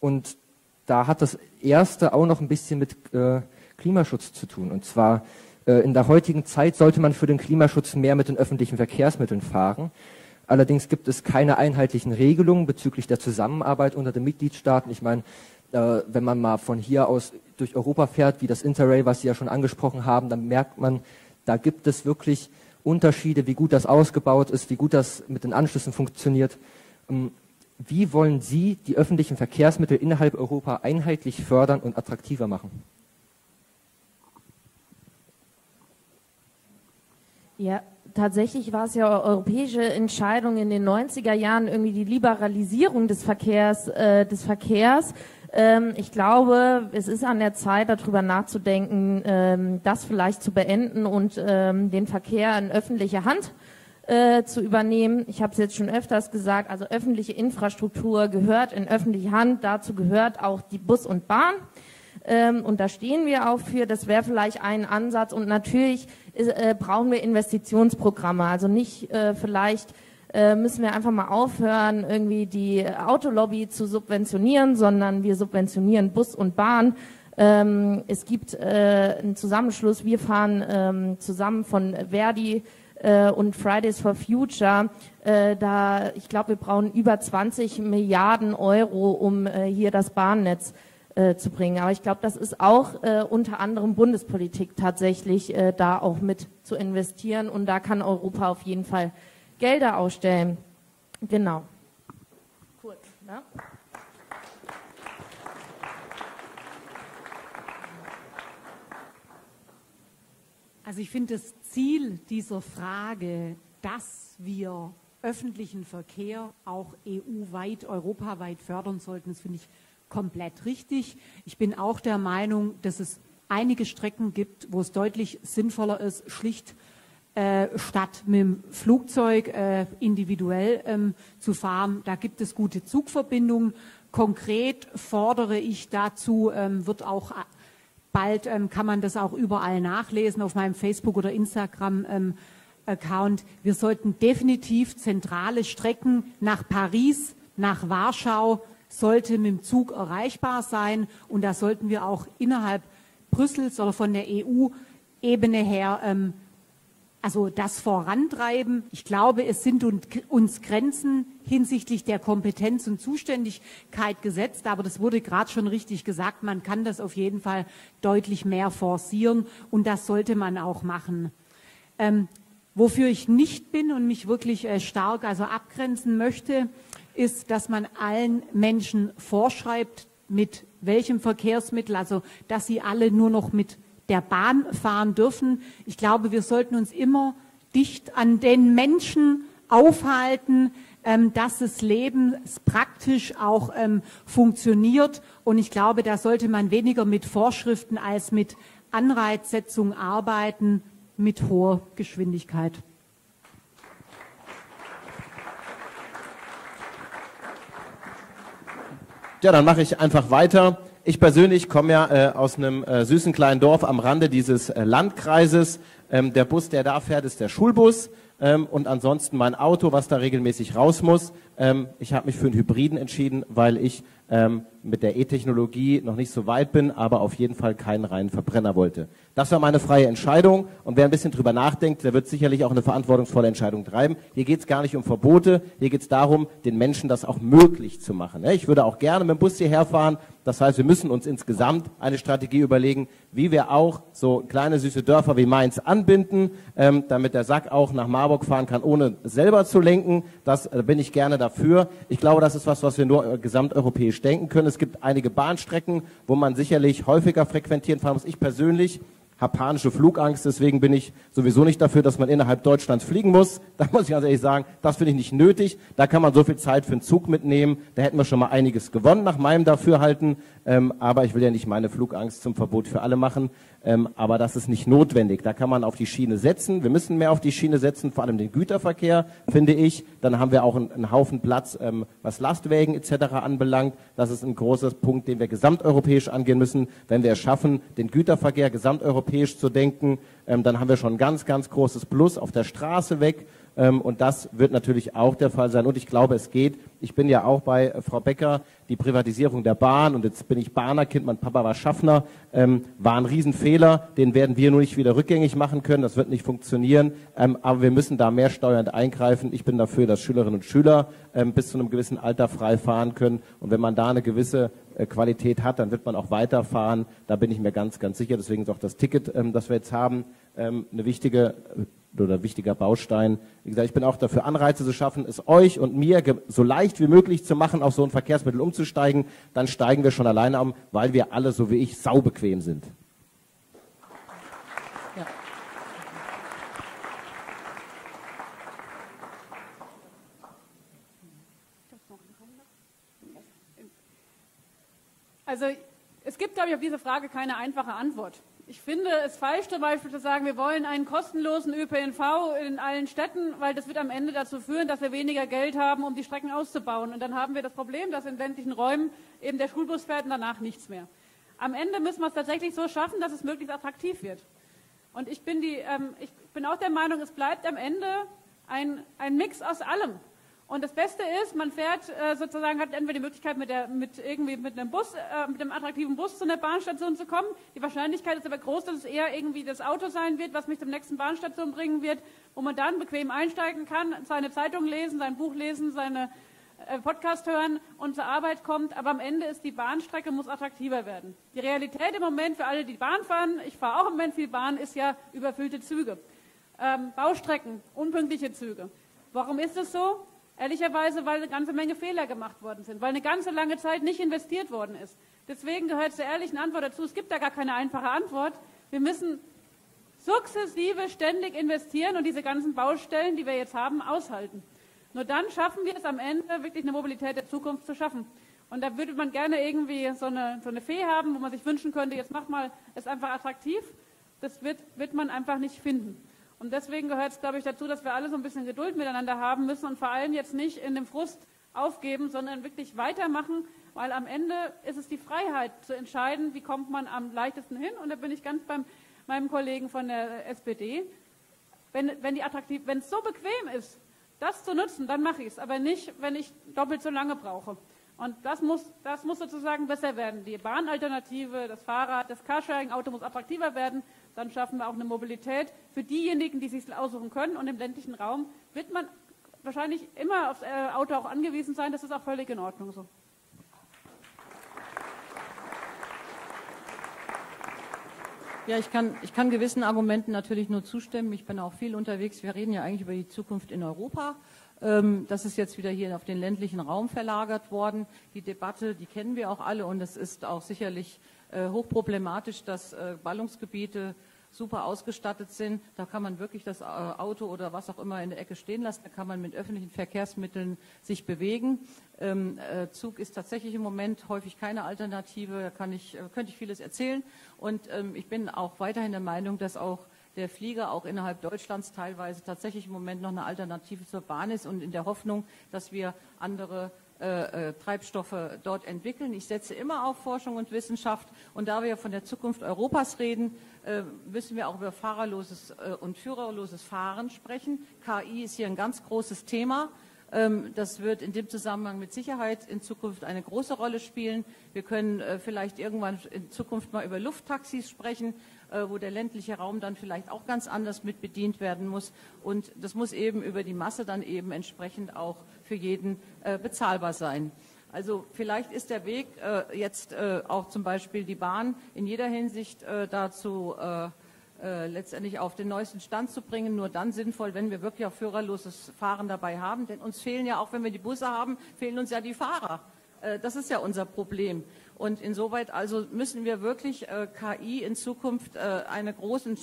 Und da hat das erste auch noch ein bisschen mit äh, Klimaschutz zu tun. Und zwar äh, in der heutigen Zeit sollte man für den Klimaschutz mehr mit den öffentlichen Verkehrsmitteln fahren. Allerdings gibt es keine einheitlichen Regelungen bezüglich der Zusammenarbeit unter den Mitgliedstaaten. Ich meine, äh, wenn man mal von hier aus durch Europa fährt, wie das Interrail, was Sie ja schon angesprochen haben, dann merkt man, da gibt es wirklich Unterschiede, wie gut das ausgebaut ist, wie gut das mit den Anschlüssen funktioniert. Ähm, wie wollen Sie die öffentlichen Verkehrsmittel innerhalb Europa einheitlich fördern und attraktiver machen? Ja, tatsächlich war es ja europäische Entscheidung in den 90er Jahren irgendwie die Liberalisierung des Verkehrs, äh, des Verkehrs. Ähm, ich glaube, es ist an der Zeit, darüber nachzudenken, ähm, das vielleicht zu beenden und ähm, den Verkehr in öffentliche Hand äh, zu übernehmen. Ich habe es jetzt schon öfters gesagt, also öffentliche Infrastruktur gehört in öffentliche Hand. Dazu gehört auch die Bus und Bahn. Ähm, und da stehen wir auch für. Das wäre vielleicht ein Ansatz. Und natürlich äh, brauchen wir Investitionsprogramme. Also nicht äh, vielleicht äh, müssen wir einfach mal aufhören, irgendwie die Autolobby zu subventionieren, sondern wir subventionieren Bus und Bahn. Ähm, es gibt äh, einen Zusammenschluss. Wir fahren ähm, zusammen von Verdi äh, und Fridays for Future. Äh, da, ich glaube, wir brauchen über 20 Milliarden Euro, um äh, hier das Bahnnetz äh, zu bringen. Aber ich glaube, das ist auch äh, unter anderem Bundespolitik tatsächlich, äh, da auch mit zu investieren. Und da kann Europa auf jeden Fall Gelder ausstellen. Genau. Kurz, ne? Also ich finde das Ziel dieser Frage, dass wir öffentlichen Verkehr auch EU-weit, europaweit fördern sollten, das finde ich komplett richtig. Ich bin auch der Meinung, dass es einige Strecken gibt, wo es deutlich sinnvoller ist, schlicht äh, statt mit dem Flugzeug äh, individuell ähm, zu fahren. Da gibt es gute Zugverbindungen. Konkret fordere ich dazu, ähm, wird auch äh, bald ähm, kann man das auch überall nachlesen auf meinem Facebook oder Instagram. Ähm. Wir sollten definitiv zentrale Strecken nach Paris, nach Warschau, sollte mit dem Zug erreichbar sein. Und da sollten wir auch innerhalb Brüssels oder von der EU-Ebene her ähm, also das vorantreiben. Ich glaube, es sind uns Grenzen hinsichtlich der Kompetenz und Zuständigkeit gesetzt, aber das wurde gerade schon richtig gesagt, man kann das auf jeden Fall deutlich mehr forcieren und das sollte man auch machen. Ähm, wofür ich nicht bin und mich wirklich äh, stark also abgrenzen möchte, ist, dass man allen Menschen vorschreibt, mit welchem Verkehrsmittel, also dass sie alle nur noch mit der Bahn fahren dürfen. Ich glaube, wir sollten uns immer dicht an den Menschen aufhalten, ähm, dass das Leben praktisch auch ähm, funktioniert. Und ich glaube, da sollte man weniger mit Vorschriften als mit Anreizsetzung arbeiten mit hoher Geschwindigkeit. Ja, dann mache ich einfach weiter. Ich persönlich komme ja äh, aus einem äh, süßen kleinen Dorf am Rande dieses äh, Landkreises. Ähm, der Bus, der da fährt, ist der Schulbus. Ähm, und ansonsten mein Auto, was da regelmäßig raus muss. Ähm, ich habe mich für einen Hybriden entschieden, weil ich ähm, mit der E-Technologie noch nicht so weit bin, aber auf jeden Fall keinen reinen Verbrenner wollte. Das war meine freie Entscheidung und wer ein bisschen drüber nachdenkt, der wird sicherlich auch eine verantwortungsvolle Entscheidung treiben. Hier geht es gar nicht um Verbote, hier geht es darum, den Menschen das auch möglich zu machen. Ich würde auch gerne mit dem Bus hierher fahren. Das heißt, wir müssen uns insgesamt eine Strategie überlegen, wie wir auch so kleine süße Dörfer wie Mainz anbinden, ähm, damit der Sack auch nach Marburg fahren kann, ohne selber zu lenken. Das äh, bin ich gerne dafür. Ich glaube, das ist was, was wir nur äh, gesamteuropäisch denken können. Es gibt einige Bahnstrecken, wo man sicherlich häufiger frequentieren fahren muss. Ich persönlich habe panische Flugangst, deswegen bin ich sowieso nicht dafür, dass man innerhalb Deutschlands fliegen muss. Da muss ich ganz ehrlich sagen, das finde ich nicht nötig. Da kann man so viel Zeit für einen Zug mitnehmen. Da hätten wir schon mal einiges gewonnen nach meinem Dafürhalten. Ähm, aber ich will ja nicht meine Flugangst zum Verbot für alle machen. Ähm, aber das ist nicht notwendig. Da kann man auf die Schiene setzen. Wir müssen mehr auf die Schiene setzen, vor allem den Güterverkehr, finde ich. Dann haben wir auch einen, einen Haufen Platz, ähm, was Lastwägen etc. anbelangt. Das ist ein großer Punkt, den wir gesamteuropäisch angehen müssen. Wenn wir es schaffen, den Güterverkehr gesamteuropäisch zu denken, ähm, dann haben wir schon ein ganz, ganz großes Plus auf der Straße weg. Ähm, und das wird natürlich auch der Fall sein. Und ich glaube, es geht. Ich bin ja auch bei äh, Frau Becker. Die Privatisierung der Bahn, und jetzt bin ich Bahnerkind, mein Papa war Schaffner, ähm, war ein Riesenfehler. Den werden wir nur nicht wieder rückgängig machen können. Das wird nicht funktionieren. Ähm, aber wir müssen da mehr steuernd eingreifen. Ich bin dafür, dass Schülerinnen und Schüler bis zu einem gewissen Alter frei fahren können. Und wenn man da eine gewisse äh, Qualität hat, dann wird man auch weiterfahren. Da bin ich mir ganz, ganz sicher. Deswegen ist auch das Ticket, das wir jetzt haben, eine wichtige oder wichtiger Baustein. Wie gesagt, ich bin auch dafür, Anreize zu schaffen, es euch und mir so leicht wie möglich zu machen, auf so ein Verkehrsmittel umzusteigen. Dann steigen wir schon alleine um, weil wir alle, so wie ich, saubequem sind. Ja. Also es gibt, glaube ich, auf diese Frage keine einfache Antwort. Ich finde es falsch, zum Beispiel zu sagen, wir wollen einen kostenlosen ÖPNV in allen Städten, weil das wird am Ende dazu führen, dass wir weniger Geld haben, um die Strecken auszubauen. Und dann haben wir das Problem, dass in ländlichen Räumen eben der Schulbus fährt und danach nichts mehr. Am Ende müssen wir es tatsächlich so schaffen, dass es möglichst attraktiv wird. Und ich bin, die, ähm, ich bin auch der Meinung, es bleibt am Ende ein, ein Mix aus allem. Und das Beste ist, man fährt äh, sozusagen, hat entweder die Möglichkeit, mit, der, mit irgendwie mit einem Bus, äh, mit einem attraktiven Bus zu einer Bahnstation zu kommen. Die Wahrscheinlichkeit ist aber groß, dass es eher irgendwie das Auto sein wird, was mich zur nächsten Bahnstation bringen wird, wo man dann bequem einsteigen kann, seine Zeitung lesen, sein Buch lesen, seine äh, Podcast hören und zur Arbeit kommt. Aber am Ende ist die Bahnstrecke muss attraktiver werden. Die Realität im Moment für alle, die Bahn fahren, ich fahre auch im Moment viel Bahn, ist ja überfüllte Züge, ähm, Baustrecken, unpünktliche Züge. Warum ist es so? Ehrlicherweise, weil eine ganze Menge Fehler gemacht worden sind, weil eine ganze lange Zeit nicht investiert worden ist. Deswegen gehört zur ehrlichen Antwort dazu, es gibt da gar keine einfache Antwort. Wir müssen sukzessive ständig investieren und diese ganzen Baustellen, die wir jetzt haben, aushalten. Nur dann schaffen wir es am Ende, wirklich eine Mobilität der Zukunft zu schaffen. Und da würde man gerne irgendwie so eine, so eine Fee haben, wo man sich wünschen könnte, jetzt mach mal es einfach attraktiv. Das wird, wird man einfach nicht finden. Und deswegen gehört es, glaube ich, dazu, dass wir alle so ein bisschen Geduld miteinander haben müssen und vor allem jetzt nicht in dem Frust aufgeben, sondern wirklich weitermachen, weil am Ende ist es die Freiheit zu entscheiden, wie kommt man am leichtesten hin. Und da bin ich ganz beim meinem Kollegen von der SPD. Wenn, wenn, die attraktiv, wenn es so bequem ist, das zu nutzen, dann mache ich es. Aber nicht, wenn ich doppelt so lange brauche. Und das muss, das muss sozusagen besser werden. Die Bahnalternative, das Fahrrad, das Carsharing-Auto muss attraktiver werden dann schaffen wir auch eine Mobilität für diejenigen, die sich aussuchen können. Und im ländlichen Raum wird man wahrscheinlich immer aufs äh, Auto auch angewiesen sein. Das ist auch völlig in Ordnung so. Ja, ich kann, ich kann gewissen Argumenten natürlich nur zustimmen. Ich bin auch viel unterwegs. Wir reden ja eigentlich über die Zukunft in Europa. Ähm, das ist jetzt wieder hier auf den ländlichen Raum verlagert worden. Die Debatte, die kennen wir auch alle und es ist auch sicherlich hochproblematisch, dass äh, Ballungsgebiete super ausgestattet sind. Da kann man wirklich das äh, Auto oder was auch immer in der Ecke stehen lassen. Da kann man mit öffentlichen Verkehrsmitteln sich bewegen. Ähm, äh, Zug ist tatsächlich im Moment häufig keine Alternative. Da kann ich, äh, könnte ich vieles erzählen. Und ähm, ich bin auch weiterhin der Meinung, dass auch der Flieger auch innerhalb Deutschlands teilweise tatsächlich im Moment noch eine Alternative zur Bahn ist und in der Hoffnung, dass wir andere äh, äh, Treibstoffe dort entwickeln. Ich setze immer auf Forschung und Wissenschaft. Und da wir von der Zukunft Europas reden, äh, müssen wir auch über fahrerloses äh, und führerloses Fahren sprechen. KI ist hier ein ganz großes Thema. Ähm, das wird in dem Zusammenhang mit Sicherheit in Zukunft eine große Rolle spielen. Wir können äh, vielleicht irgendwann in Zukunft mal über Lufttaxis sprechen, äh, wo der ländliche Raum dann vielleicht auch ganz anders mit bedient werden muss. Und das muss eben über die Masse dann eben entsprechend auch für jeden äh, bezahlbar sein. Also vielleicht ist der Weg äh, jetzt äh, auch zum Beispiel die Bahn in jeder Hinsicht dazu letztendlich auf den neuesten Stand zu bringen, nur dann sinnvoll, wenn wir wirklich auch führerloses Fahren dabei haben. Denn uns fehlen ja auch, wenn wir die Busse haben, fehlen uns ja die Fahrer. das ist ja unser Problem. Und insoweit also müssen wir wirklich KI in Zukunft einen großen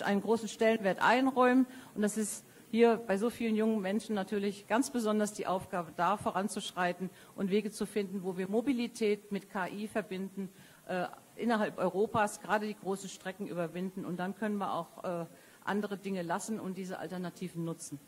Stellenwert einräumen. Und das ist hier bei so vielen jungen Menschen natürlich ganz besonders die Aufgabe, da voranzuschreiten und Wege zu finden, wo wir Mobilität mit KI verbinden, äh, innerhalb Europas gerade die großen Strecken überwinden. Und dann können wir auch äh, andere Dinge lassen und diese Alternativen nutzen.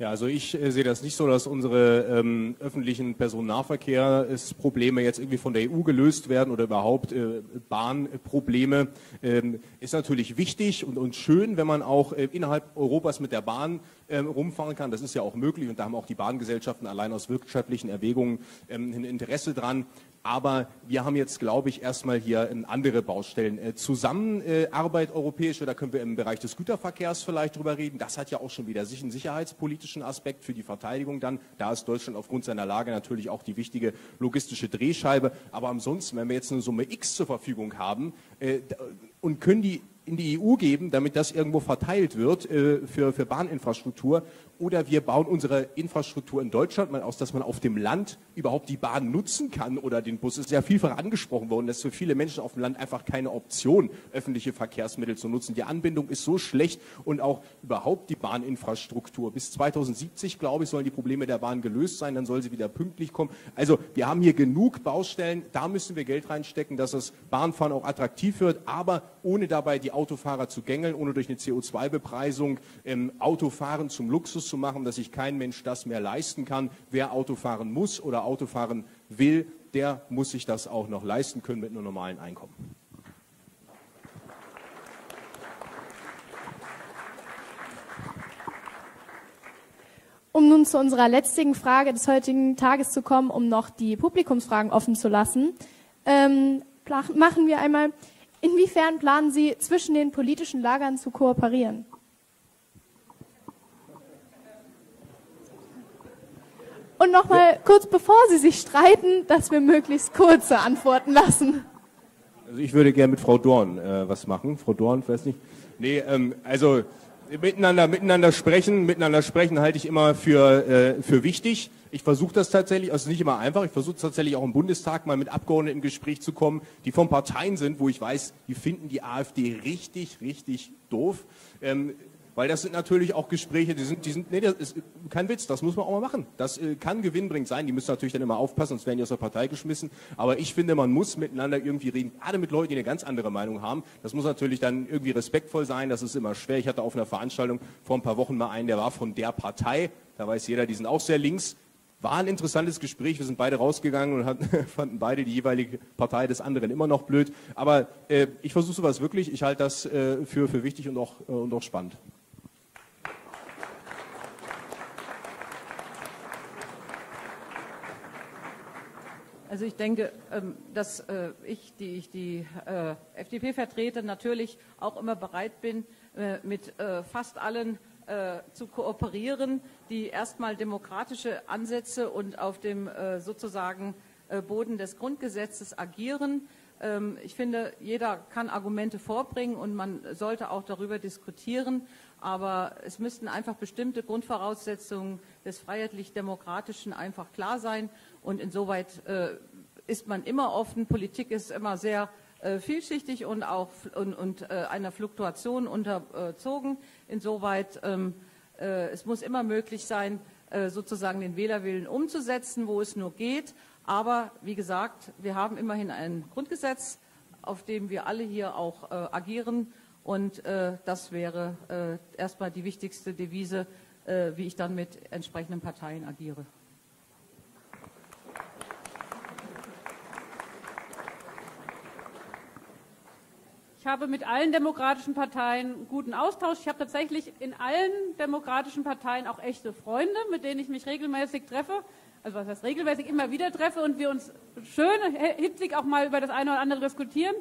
Ja, also ich äh, sehe das nicht so, dass unsere ähm, öffentlichen Personennahverkehrsprobleme jetzt irgendwie von der EU gelöst werden oder überhaupt äh, Bahnprobleme. Ähm, ist natürlich wichtig und, und schön, wenn man auch äh, innerhalb Europas mit der Bahn ähm, rumfahren kann. Das ist ja auch möglich und da haben auch die Bahngesellschaften allein aus wirtschaftlichen Erwägungen ähm, ein Interesse dran. Aber wir haben jetzt, glaube ich, erstmal hier andere Baustellen. Äh, Zusammenarbeit europäische, da können wir im Bereich des Güterverkehrs vielleicht drüber reden. Das hat ja auch schon wieder einen sicherheitspolitischen Aspekt für die Verteidigung dann. Da ist Deutschland aufgrund seiner Lage natürlich auch die wichtige logistische Drehscheibe. Aber ansonsten, wenn wir jetzt eine Summe X zur Verfügung haben äh, und können die in die EU geben, damit das irgendwo verteilt wird äh, für, für Bahninfrastruktur. Oder wir bauen unsere Infrastruktur in Deutschland mal aus, dass man auf dem Land überhaupt die Bahn nutzen kann oder den Bus. Es ist ja vielfach angesprochen worden, dass für viele Menschen auf dem Land einfach keine Option, öffentliche Verkehrsmittel zu nutzen. Die Anbindung ist so schlecht und auch überhaupt die Bahninfrastruktur. Bis 2070, glaube ich, sollen die Probleme der Bahn gelöst sein, dann soll sie wieder pünktlich kommen. Also wir haben hier genug Baustellen, da müssen wir Geld reinstecken, dass das Bahnfahren auch attraktiv wird, aber ohne dabei die Autofahrer zu gängeln, ohne durch eine CO2-Bepreisung ähm, Autofahren zum Luxus zu machen, dass sich kein Mensch das mehr leisten kann. Wer Auto fahren muss oder Auto fahren will, der muss sich das auch noch leisten können mit einem normalen Einkommen. Um nun zu unserer letzten Frage des heutigen Tages zu kommen, um noch die Publikumsfragen offen zu lassen, ähm, machen wir einmal, inwiefern planen Sie zwischen den politischen Lagern zu kooperieren? Und nochmal kurz bevor Sie sich streiten, dass wir möglichst kurze Antworten lassen. Also ich würde gerne mit Frau Dorn äh, was machen. Frau Dorn, weiß nicht. Nee, ähm, also miteinander, miteinander sprechen, miteinander sprechen halte ich immer für, äh, für wichtig. Ich versuche das tatsächlich, also nicht immer einfach, ich versuche tatsächlich auch im Bundestag mal mit Abgeordneten im Gespräch zu kommen, die von Parteien sind, wo ich weiß, die finden die AfD richtig, richtig doof. Ähm, weil das sind natürlich auch Gespräche, die sind, die sind, nee, das ist kein Witz, das muss man auch mal machen. Das äh, kann gewinnbringend sein, die müssen natürlich dann immer aufpassen, sonst werden die aus der Partei geschmissen. Aber ich finde, man muss miteinander irgendwie reden, gerade mit Leuten, die eine ganz andere Meinung haben. Das muss natürlich dann irgendwie respektvoll sein, das ist immer schwer. Ich hatte auf einer Veranstaltung vor ein paar Wochen mal einen, der war von der Partei, da weiß jeder, die sind auch sehr links. War ein interessantes Gespräch. Wir sind beide rausgegangen und hatten, fanden beide die jeweilige Partei des anderen immer noch blöd. Aber äh, ich versuche sowas wirklich. Ich halte das äh, für, für wichtig und auch, äh, und auch spannend. Also ich denke, ähm, dass äh, ich, die ich die äh, FDP vertrete, natürlich auch immer bereit bin, äh, mit fast allen zu kooperieren, die erstmal demokratische Ansätze und auf dem sozusagen Boden des Grundgesetzes agieren. Ähm, ich finde, jeder kann Argumente vorbringen und man sollte auch darüber diskutieren. Aber es müssten einfach bestimmte Grundvoraussetzungen des freiheitlich-demokratischen einfach klar sein. Und insoweit äh, ist man immer offen. Politik ist immer sehr äh, vielschichtig und auch und, und äh, einer Fluktuation unterzogen. Insoweit ähm, äh, es muss immer möglich sein, äh, sozusagen den Wählerwillen umzusetzen, wo es nur geht. Aber wie gesagt, wir haben immerhin ein Grundgesetz, auf dem wir alle hier auch äh, agieren. Und das wäre erstmal die wichtigste Devise, wie ich dann mit entsprechenden Parteien agiere. Habe mit allen demokratischen Parteien guten Austausch. Ich habe tatsächlich in allen demokratischen Parteien auch echte Freunde, mit denen ich mich regelmäßig treffe. Also was heißt regelmäßig immer wieder treffe und wir uns schön hitzig auch mal über das eine oder andere diskutieren.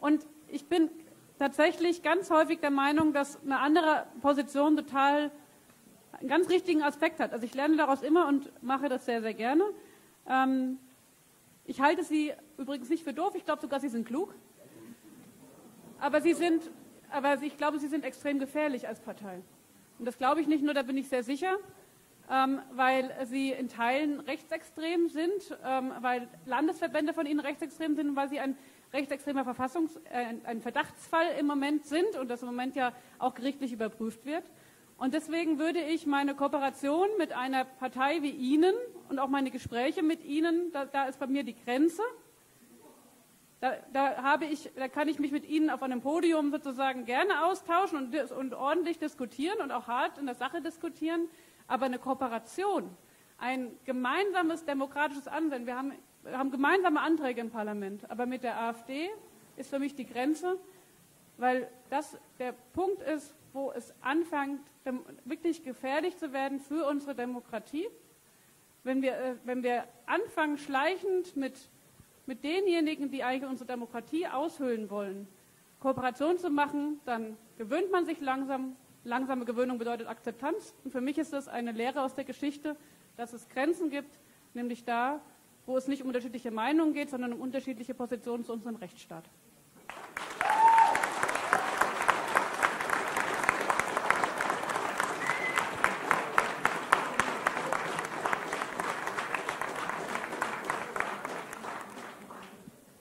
Und ich bin tatsächlich ganz häufig der Meinung, dass eine andere Position total einen ganz richtigen Aspekt hat. Also ich lerne daraus immer und mache das sehr, sehr gerne. Ähm, ich halte sie übrigens nicht für doof, ich glaube sogar, sie sind klug. Aber sie sind, aber ich glaube, sie sind extrem gefährlich als Partei. Und das glaube ich nicht nur, da bin ich sehr sicher, ähm, weil sie in Teilen rechtsextrem sind, ähm, weil Landesverbände von ihnen rechtsextrem sind, weil sie ein rechtsextremer Verfassungs-, äh, ein Verdachtsfall im Moment sind und das im Moment ja auch gerichtlich überprüft wird. Und deswegen würde ich meine Kooperation mit einer Partei wie Ihnen und auch meine Gespräche mit Ihnen, da, da ist bei mir die Grenze, da, da, habe ich, da kann ich mich mit Ihnen auf einem Podium sozusagen gerne austauschen und, und ordentlich diskutieren und auch hart in der Sache diskutieren. Aber eine Kooperation, ein gemeinsames demokratisches Ansehen, wir haben, wir haben gemeinsame Anträge im Parlament, aber mit der AfD ist für mich die Grenze, weil das der Punkt ist, wo es anfängt, wirklich gefährlich zu werden für unsere Demokratie. Wenn wir, äh, wenn wir anfangen, schleichend mit mit denjenigen, die eigentlich unsere Demokratie aushöhlen wollen, Kooperation zu machen, dann gewöhnt man sich langsam. Langsame Gewöhnung bedeutet Akzeptanz. Und für mich ist das eine Lehre aus der Geschichte, dass es Grenzen gibt, nämlich da, wo es nicht um unterschiedliche Meinungen geht, sondern um unterschiedliche Positionen zu unserem Rechtsstaat.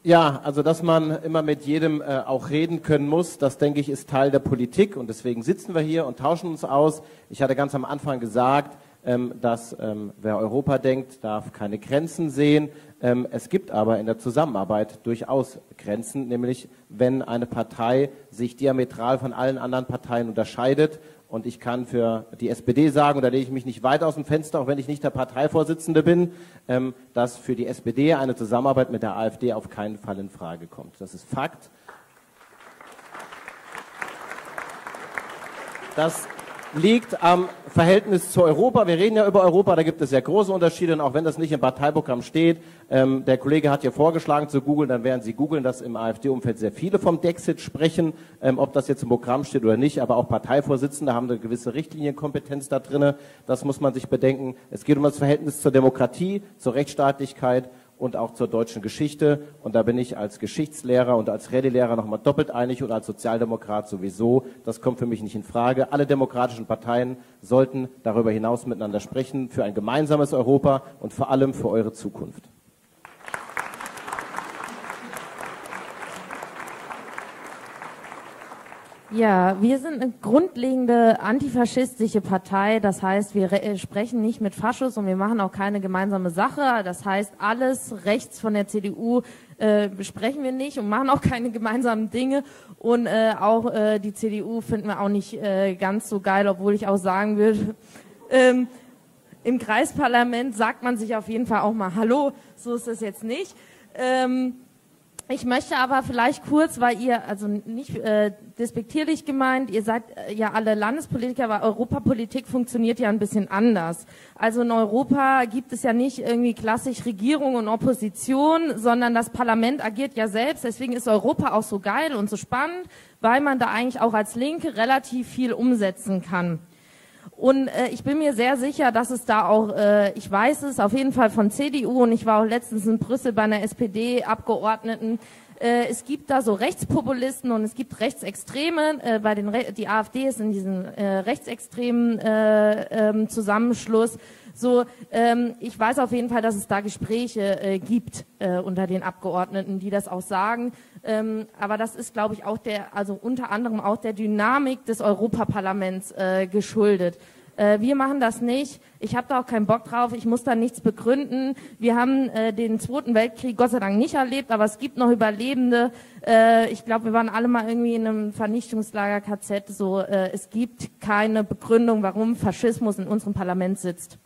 Ja, also dass man immer mit jedem äh, auch reden können muss, das denke ich ist Teil der Politik und deswegen sitzen wir hier und tauschen uns aus. Ich hatte ganz am Anfang gesagt, ähm, dass ähm, wer Europa denkt, darf keine Grenzen sehen. Ähm, es gibt aber in der Zusammenarbeit durchaus Grenzen, nämlich wenn eine Partei sich diametral von allen anderen Parteien unterscheidet und ich kann für die SPD sagen, und da lege ich mich nicht weit aus dem Fenster, auch wenn ich nicht der Parteivorsitzende bin, ähm, dass für die SPD eine Zusammenarbeit mit der AfD auf keinen Fall in Frage kommt. Das ist Fakt. Das liegt am Verhältnis zu Europa. Wir reden ja über Europa, da gibt es ja große Unterschiede und auch wenn das nicht im Parteiprogramm steht, ähm, der Kollege hat hier vorgeschlagen zu googeln, dann werden Sie googeln, dass im AfD-Umfeld sehr viele vom Dexit sprechen, ähm, ob das jetzt im Programm steht oder nicht, aber auch Parteivorsitzende haben eine gewisse Richtlinienkompetenz da drinne. Das muss man sich bedenken. Es geht um das Verhältnis zur Demokratie, zur Rechtsstaatlichkeit und auch zur deutschen Geschichte. Und da bin ich als Geschichtslehrer und als Rallye-Lehrer nochmal doppelt einig und als Sozialdemokrat sowieso. Das kommt für mich nicht in Frage. Alle demokratischen Parteien sollten darüber hinaus miteinander sprechen für ein gemeinsames Europa und vor allem für eure Zukunft. Ja, wir sind eine grundlegende antifaschistische Partei. Das heißt, wir äh, sprechen nicht mit Faschos und wir machen auch keine gemeinsame Sache. Das heißt, alles rechts von der CDU äh, besprechen wir nicht und machen auch keine gemeinsamen Dinge. Und äh, auch äh, die CDU finden wir auch nicht äh, ganz so geil, obwohl ich auch sagen würde, ähm, im Kreisparlament sagt man sich auf jeden Fall auch mal Hallo. So ist es jetzt nicht. Ähm, ich möchte aber vielleicht kurz, weil ihr, also nicht äh, despektierlich gemeint, ihr seid äh, ja alle Landespolitiker, aber Europapolitik funktioniert ja ein bisschen anders. Also in Europa gibt es ja nicht irgendwie klassisch Regierung und Opposition, sondern das Parlament agiert ja selbst. Deswegen ist Europa auch so geil und so spannend, weil man da eigentlich auch als Linke relativ viel umsetzen kann. Und äh, ich bin mir sehr sicher, dass es da auch, äh, ich weiß es auf jeden Fall von CDU und ich war auch letztens in Brüssel bei einer SPD-Abgeordneten. Äh, es gibt da so Rechtspopulisten und es gibt Rechtsextreme. Äh, bei den Re die AfD ist in diesem äh, rechtsextremen äh, ähm, Zusammenschluss. So, ähm, ich weiß auf jeden Fall, dass es da Gespräche äh, gibt äh, unter den Abgeordneten, die das auch sagen. Ähm, aber das ist, glaube ich, auch der, also unter anderem auch der Dynamik des Europaparlaments äh, geschuldet. Äh, wir machen das nicht. Ich habe da auch keinen Bock drauf. Ich muss da nichts begründen. Wir haben äh, den Zweiten Weltkrieg Gott sei Dank nicht erlebt, aber es gibt noch Überlebende. Äh, ich glaube, wir waren alle mal irgendwie in einem Vernichtungslager KZ. So, äh, es gibt keine Begründung, warum Faschismus in unserem Parlament sitzt.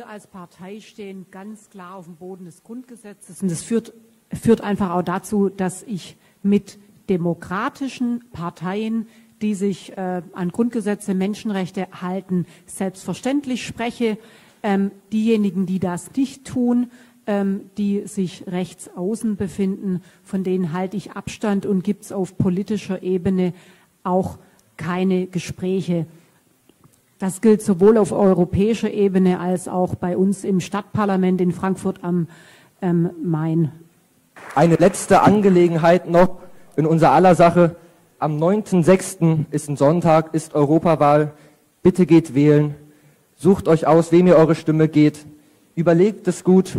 Wir als Partei stehen ganz klar auf dem Boden des Grundgesetzes und das führt, führt einfach auch dazu, dass ich mit demokratischen Parteien, die sich äh, an Grundgesetze, Menschenrechte halten, selbstverständlich spreche. Ähm, diejenigen, die das nicht tun, ähm, die sich rechts außen befinden, von denen halte ich Abstand und gibt es auf politischer Ebene auch keine Gespräche. Das gilt sowohl auf europäischer Ebene als auch bei uns im Stadtparlament in Frankfurt am ähm, Main. Eine letzte Angelegenheit noch in unser aller Sache. Am 9.6. ist ein Sonntag, ist Europawahl. Bitte geht wählen. Sucht euch aus, wem ihr eure Stimme geht. Überlegt es gut.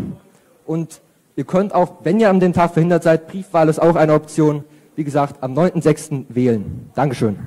Und ihr könnt auch, wenn ihr an dem Tag verhindert seid, Briefwahl ist auch eine Option. Wie gesagt, am 9.6. wählen. Dankeschön.